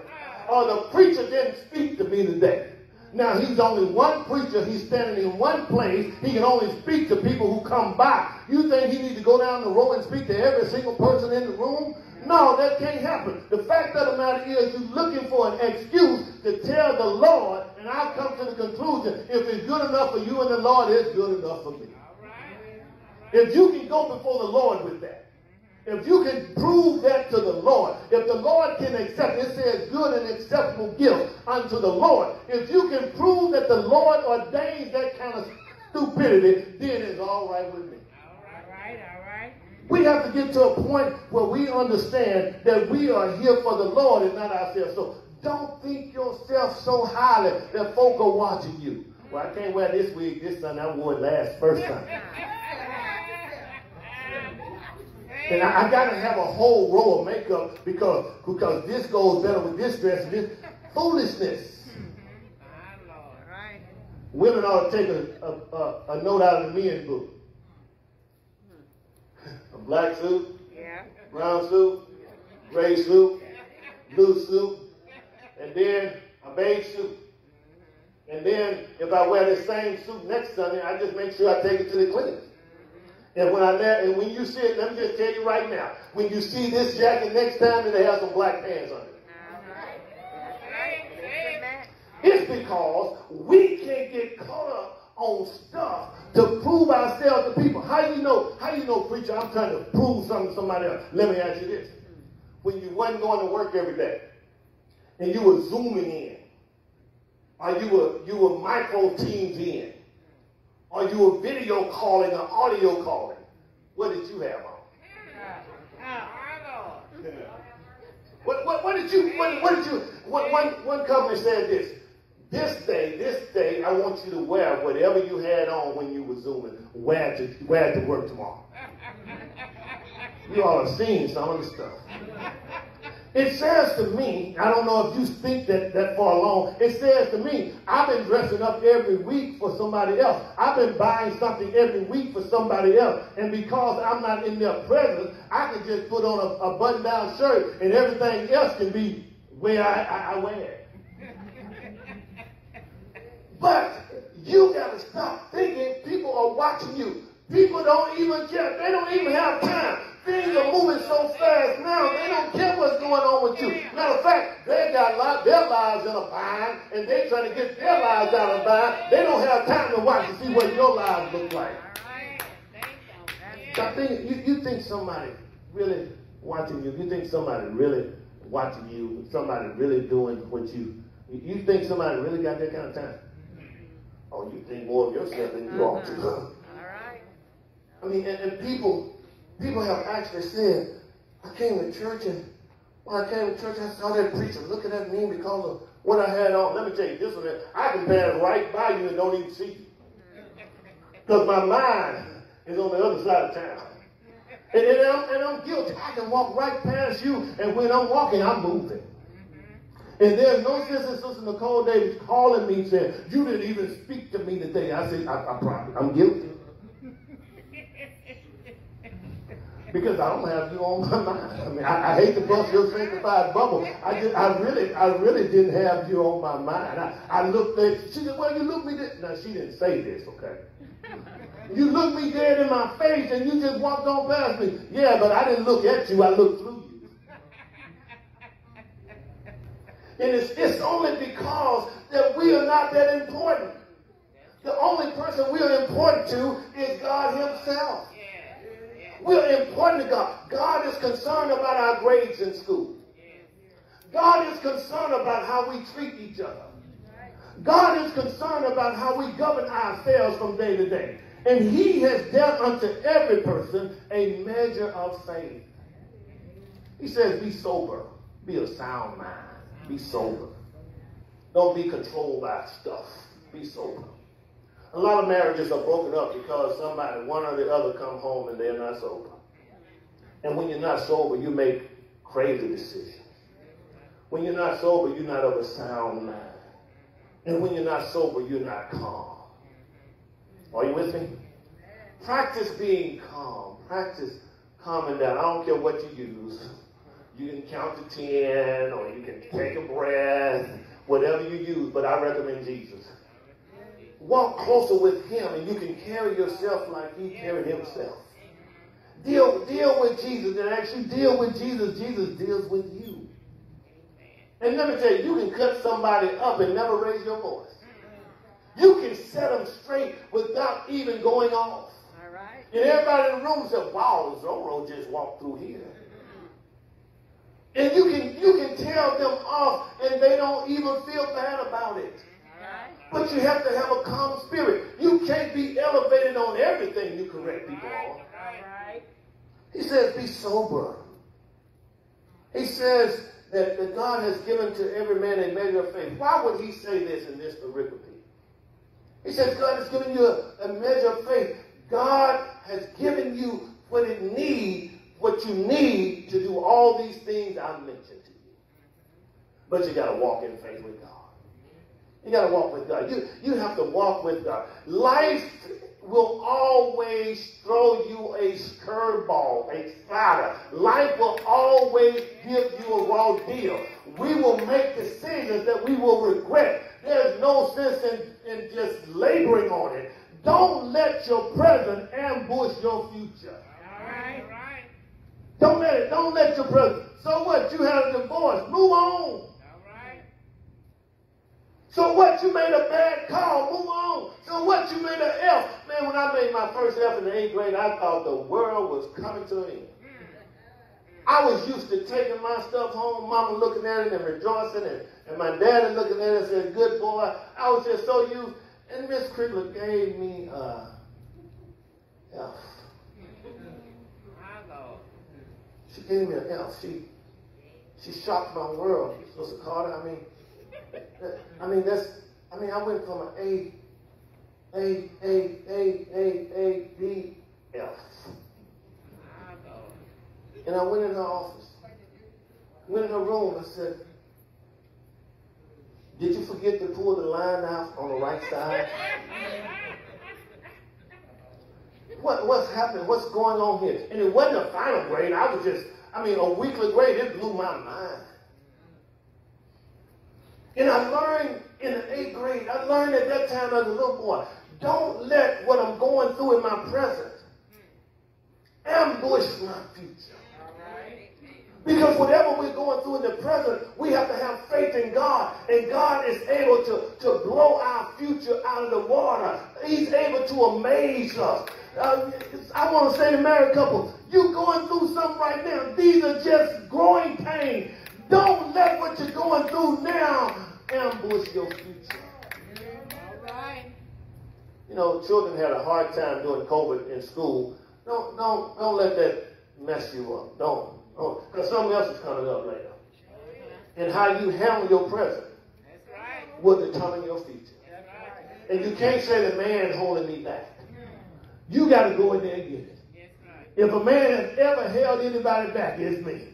Or the preacher didn't speak to me today. Now he's only one preacher. He's standing in one place. He can only speak to people who come by. You think he needs to go down the row and speak to every single person in the room? No, that can't happen. The fact of the matter is you're looking for an excuse to tell the Lord, and I've come to the conclusion, if it's good enough for you and the Lord, it's good enough for me. If you can go before the Lord with that, if you can prove that to the Lord, if the Lord can accept, it says good and acceptable gift unto the Lord. If you can prove that the Lord ordains that kind of stupidity, then it's all right with me. All right, all right. We have to get to a point where we understand that we are here for the Lord and not ourselves. So don't think yourself so highly that folk are watching you. Well, I can't wear this wig this Sunday. I wore it last first time. And I, I got to have a whole row of makeup because because this goes better with this dress and this foolishness. Women ought to take a, a, a, a note out of the men's book. A black suit, Yeah. brown suit, gray suit, blue suit, and then a beige suit. And then if I wear the same suit next Sunday, I just make sure I take it to the cleaners. And when I let, and when you see it, let me just tell you right now, when you see this jacket next time, it'll have some black pants on it. It's because we can't get caught up on stuff to prove ourselves to people. How you know? How you know, preacher? I'm trying to prove something to somebody else. Let me ask you this: When you wasn't going to work every day, and you were zooming in, or you were you were micro teams in, or you a video calling or audio calling, what did you have on? What, what, what did you, what, what did you, what, one, one company said this, this day, this day, I want you to wear whatever you had on when you were zooming, wear to, wear to work tomorrow. You all have seen some of the stuff. It says to me, I don't know if you think that, that far along, it says to me, I've been dressing up every week for somebody else. I've been buying something every week for somebody else. And because I'm not in their presence, I can just put on a, a button-down shirt and everything else can be where I, I, I wear it. But you got to stop thinking people are watching you. People don't even care. They don't even have time. Things are moving so fast now, they don't care what's going on with you. Matter of fact, they got lot, their lives in a bind, and they trying to get their lives out of bind. They don't have time to watch and see what your lives look like. I think you, you think somebody really watching you, you think somebody really watching you, somebody really doing what you, you think somebody really got that kind of time? Oh, you think more of yourself than you ought to. Uh-huh. All right. I mean, and, and people, people have actually said, I came to church and when I came to church, I saw that preacher looking at me because of what I had on. Let me tell you this one, I can pass right by you and don't even see you. Because my mind is on the other side of town. And, and, I'm, and I'm guilty. I can walk right past you, and when I'm walking, I'm moving. And there's no sense in Sister Nicole Davis calling me saying, You didn't even speak to me today. I said, I, I I'm guilty. Because I don't have you on my mind. I mean, I, I hate to bust your sanctified bubble. I just, I really, I really didn't have you on my mind. I, I looked at, she said, well, you looked me dead. Now, she didn't say this, okay? You looked me dead in my face and you just walked on past me. Yeah, but I didn't look at you. I looked through you. And it's, it's only because that we are not that important. The only person we are important to is God himself. We're important to God. God is concerned about our grades in school. God is concerned about how we treat each other. God is concerned about how we govern ourselves from day to day. And he has dealt unto every person a measure of faith. He says, be sober. Be of sound mind. Be sober. Don't be controlled by stuff. Be sober. A lot of marriages are broken up because somebody, one or the other, come home and they're not sober. And when you're not sober, you make crazy decisions. When you're not sober, you're not of a sound mind. And when you're not sober, you're not calm. Are you with me? Practice being calm. Practice calming down. I don't care what you use. You can count to 10 or you can take a breath, whatever you use, but I recommend Jesus walk closer with him and you can carry yourself like he carried himself. Deal, deal with Jesus and actually deal with Jesus. Jesus deals with you. And let me tell you, you can cut somebody up and never raise your voice. You can set them straight without even going off. All right. And everybody in the room said, wow, Zorro just walked through here. And you can you can tell them off and they don't even feel bad about it. But you have to have a calm spirit. You can't be elevated on everything you correct people on. He says, be sober. He says that, that God has given to every man a measure of faith. Why would he say this in this pericope? He says God has given you a, a measure of faith. God has given you what it need, what you need to do all these things I mentioned to you. But you got to walk in faith with God. You got to walk with God. You, you have to walk with God. Life will always throw you a curveball, a slider. Life will always give you a raw deal. We will make decisions that we will regret. There's no sense in, in just laboring on it. Don't let your present ambush your future. All right, all right. Don't let it. Don't let your present. So what? You had a divorce. Move on. So what? You made a bad call. Move on. So what? You made an F. Man, when I made my first F in the eighth grade, I thought the world was coming to an end. I was used to taking my stuff home, mama looking at it and rejoicing, and, and my daddy looking at it and said, good boy. I was just so used. And Miss Crickler gave me a F. She gave me an F. She, she shocked my world. Sister Carter, I mean, I mean, that's, I mean, I went from an A, A, A, A, A, A, B, F. And I went in her office. Went in her room. I said, did you forget to pull the line out on the right side? What, what's happening? What's going on here? And it wasn't a final grade. I was just, I mean, a weekly grade. It blew my mind. And I learned in the eighth grade, I learned at that time as a little boy, don't let what I'm going through in my present ambush my future. Because whatever we're going through in the present, we have to have faith in God. And God is able to, to blow our future out of the water. He's able to amaze us. Uh, I want to say to married couples, you're going through something right now. These are just growing pains. Don't let what you're going through now ambush your future. You know, children had a hard time doing COVID in school. Don't don't don't let that mess you up. Don't. Because something else is coming up later. And how you handle your present will determine your future. And you can't say the man holding me back. You got to go in there and get it. If a man has ever held anybody back, it's me.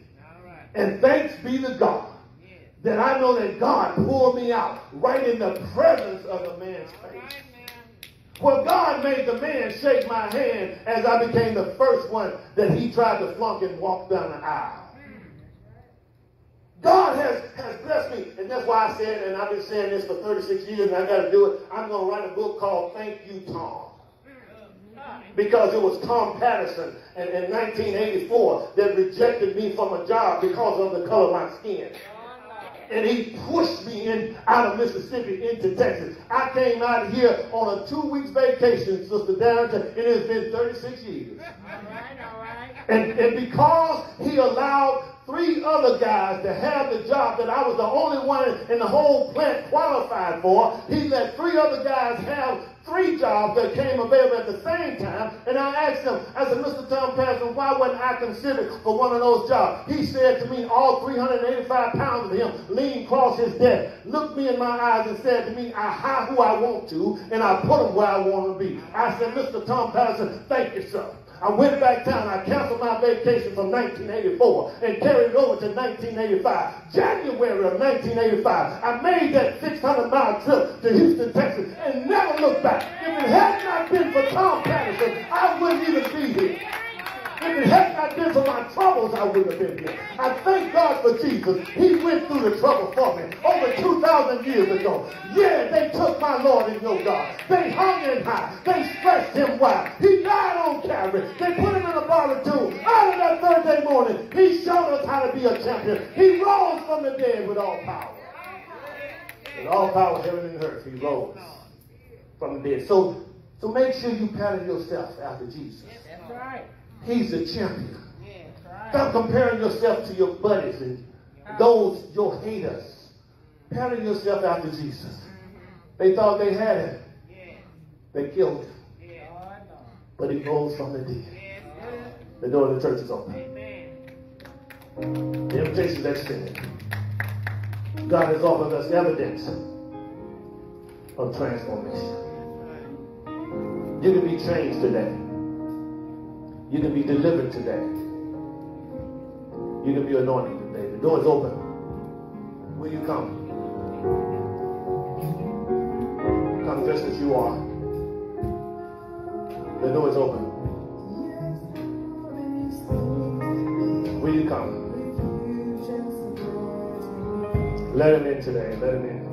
And thanks be to God that I know that God pulled me out right in the presence of the man's face. Well, God made the man shake my hand as I became the first one that he tried to flunk and walk down the aisle. God has, has blessed me. And that's why I said, and I've been saying this for 36 years, and I got to do it. I'm going to write a book called Thank You, Tom. Because it was Tom Patterson in, in 1984 that rejected me from a job because of the color of my skin and he pushed me in out of Mississippi into Texas. I came out here on a two weeks vacation, Sister Darrington. And It has been 36 years. All right, all right. And, and because he allowed three other guys to have the job that I was the only one in the whole plant qualified for, he let three other guys have three jobs that came available at the same time. And I asked him, I said, Mr. Tom Patterson, why wasn't I considered for one of those jobs? He said to me, all 385 pounds of him leaned across his desk, looked me in my eyes and said to me, I hire who I want to, and I put him where I want to be. I said, Mr. Tom Patterson, thank you, sir. I went back down. I canceled my vacation from 1984 and carried it over to 1985. January of 1985, I made that 600 mile trip to Houston, Texas, and never looked back. If it had not been for Tom Patterson, I wouldn't even be here. It had not been for my troubles, I wouldn't have been here. I thank God for Jesus. He went through the trouble for me over 2,000 years ago. Yeah, they took my Lord and your God. They hung him high. They stretched him wide. He died on Calvary. They put him in a borrowed tomb. Out of that Thursday morning, he showed us how to be a champion. He rose from the dead with all power. With all power, heaven and earth, he rose from the dead. So, so make sure you pattern yourself after Jesus. That's right. He's the champion. Yeah, right. Stop comparing yourself to your buddies and those your haters. Pattern yourself after Jesus. They thought they had him. They killed him. Oh. But he rose from the dead. The door of the church is open. The invitation is extended. God has offered us evidence of transformation. You can be changed today. You can be delivered today. You can be anointed today. The door is open. Will you come? Come just as you are. The door is open. Will you come? Let him in today. Let him in.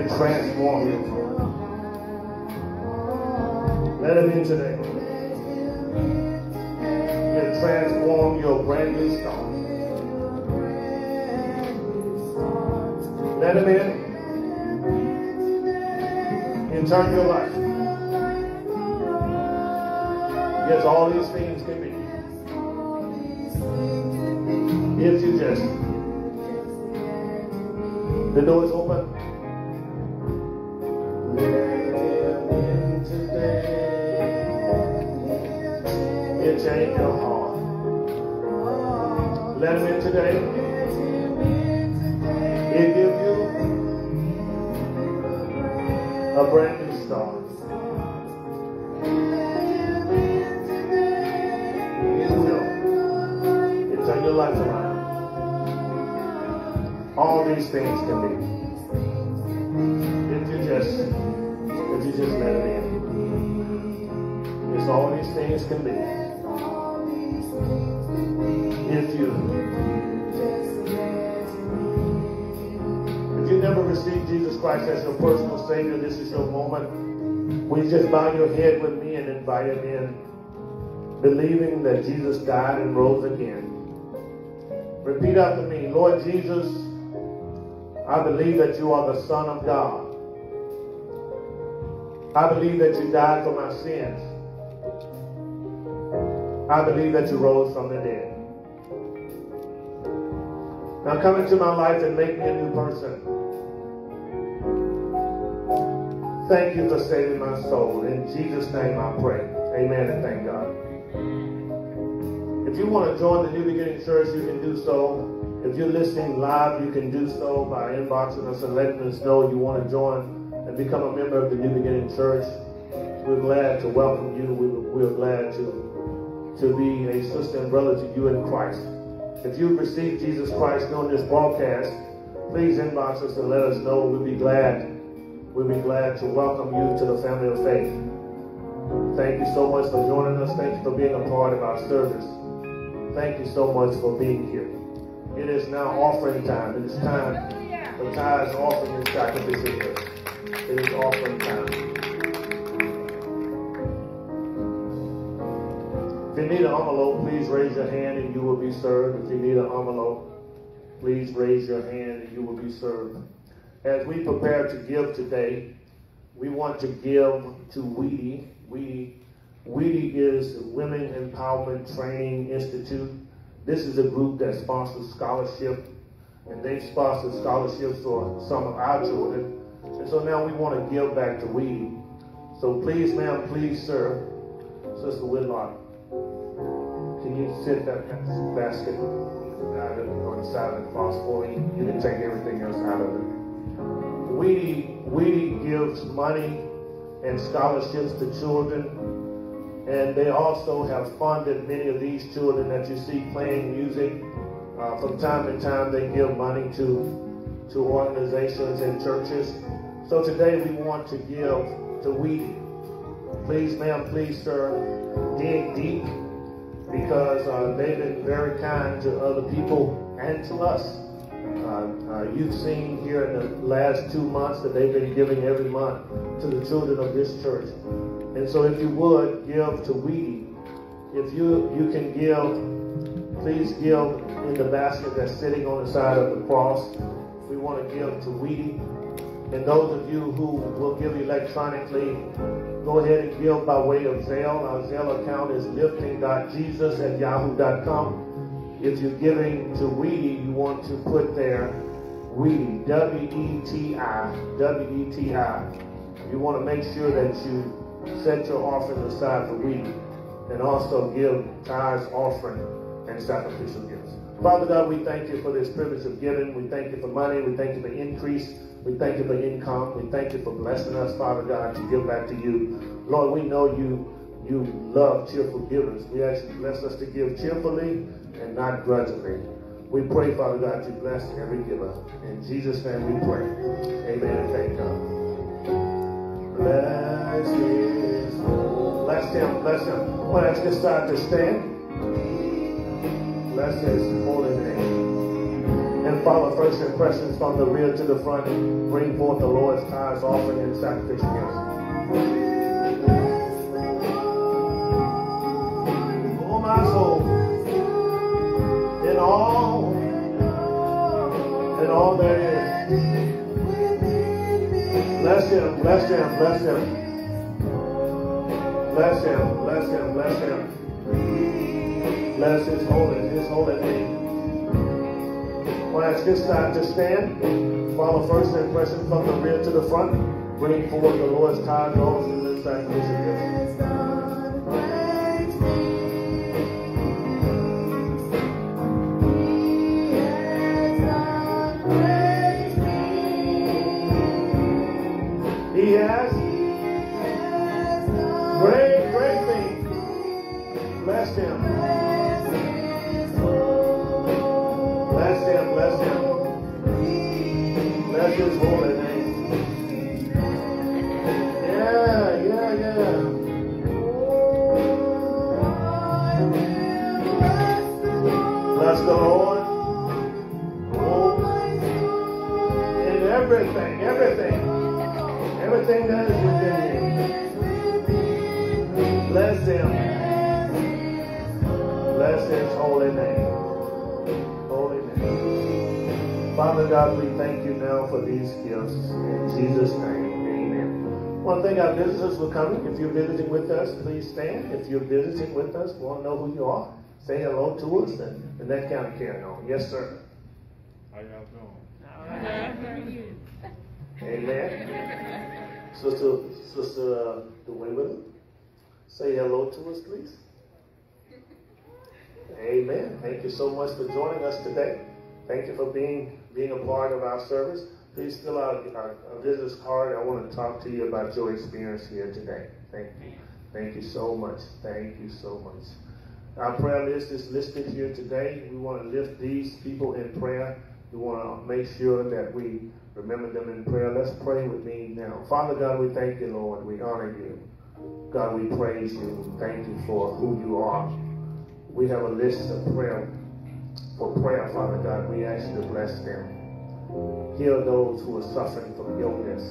You transform heart. Let him in today. You transform your brand new start. Let him in. And turn your life. Yes, all these things can be. If you just. The door is open. Things can be. If you, if you never received Jesus Christ as your personal Savior, this is your moment. Will you just bow your head with me and invite Him in, believing that Jesus died and rose again? Repeat after me Lord Jesus, I believe that you are the Son of God. I believe that you died for my sins. I believe that you rose from the dead. Now come into my life and make me a new person. Thank you for saving my soul. In Jesus' name I pray. Amen and thank God. If you want to join the New Beginning Church, you can do so. If you're listening live, you can do so by inboxing us and letting us know you want to join and become a member of the New Beginning Church. We're glad to welcome you. We're glad to, to be a sister and brother to you in Christ. If you've received Jesus Christ during this broadcast, please inbox us and let us know. We'll be glad. We'll be glad to welcome you to the family of faith. Thank you so much for joining us. Thank you for being a part of our service. Thank you so much for being here. It is now offering time. It is time for tithes, offering, and sacrifice. It is offering time. You need an envelope, please raise your hand and you will be served. If you need an envelope, please raise your hand and you will be served. As we prepare to give today, we want to give to Weedy. Weedy WETI is Women Empowerment Training Institute. This is a group that sponsors scholarship, and they sponsor scholarships for some of our children. And so now we want to give back to WETI. So please, ma'am, please, sir, Sister Whitlock, can you sit that basket on the side of the cross for me? You can take everything else out of it. Weedy, Weedy gives money and scholarships to children and they also have funded many of these children that you see playing music. Uh, from time to time, they give money to, to organizations and churches. So today we want to give to We. Please, ma'am, please, sir, dig deep because uh, they've been very kind to other people and to us. Uh, uh, you've seen here in the last two months that they've been giving every month to the children of this church. And so if you would give to Weedy, if you you can give, please give in the basket that's sitting on the side of the cross. We want to give to Weedy. And those of you who will give electronically, go ahead and give by way of Zelle. Our Zelle account is lifting.jesus at yahoo.com. If you're giving to Weedy, you want to put there Weedy, W-E-T-I, W-E-T-I. You want to make sure that you set your offering aside for week, and also give tithes, offering, and sacrificial gifts. Father God, we thank you for this privilege of giving. We thank you for money. We thank you for increase. We thank you for income. We thank you for blessing us, Father God, to give back to you. Lord, we know you you love cheerful givers. We ask you to bless us to give cheerfully and not grudgingly. We pray, Father God, to bless every giver. In Jesus' name we pray. Amen and thank God. Bless his Bless him, bless him. Well, let's get started to stand. Bless his holy name. And follow first impressions from the rear to the front. Bring forth the Lord's tithes, offering, and sacrificial gifts. Oh, my soul. In all, in all there is. Bless him, bless him, bless him. Bless him, bless him, bless him. Bless his holy, his holy name. Well, it's this time to stand. Follow first impression from the rear to the front. Bring forward the Lord's tithe, offering, and sacrificial gifts. He has everything that is within you. Bless him. Bless his holy name. Holy name. Father God, we thank you now for these gifts. In Jesus' name, amen. Want to our visitors for coming. If you're visiting with us, please stand. If you're visiting with us, we want to know who you are, say hello to us, and, and that kind of carry on. Yes, sir. How y'all doing? Amen. Sister, Sister uh, DeWayman, say hello to us, please. Amen. Thank you so much for joining us today. Thank you for being being a part of our service. Please fill out our, our visitor's card. I want to talk to you about your experience here today. Thank you. Thank you so much. Thank you so much. Our prayer list is listed here today. We want to lift these people in prayer. We want to make sure that we remember them in prayer. Let's pray with me now. Father God, we thank you, Lord. We honor you. God, we praise you. Thank you for who you are. We have a list of prayer for prayer, Father God. We ask you to bless them. Heal those who are suffering from illness.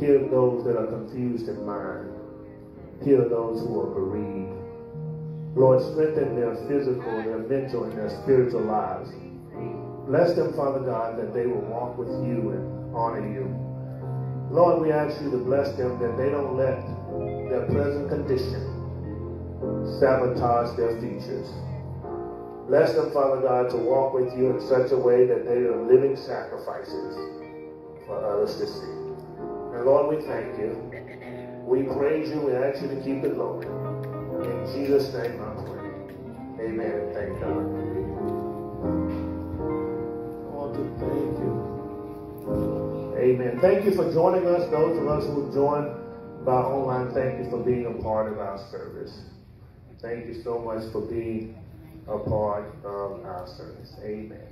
Heal those that are confused in mind. Heal those who are bereaved. Lord, strengthen their physical, their mental, and their spiritual lives. Bless them, Father God, that they will walk with you and honor you. Lord, we ask you to bless them that they don't let their present condition sabotage their futures. Bless them, Father God, to walk with you in such a way that they are living sacrifices for others to see. And Lord, we thank you. We praise you. We ask you to keep it low. In Jesus' name I pray. Amen thank God. Thank you. Amen. Thank you for joining us. Those of us who joined by online, thank you for being a part of our service. Thank you so much for being a part of our service. Amen.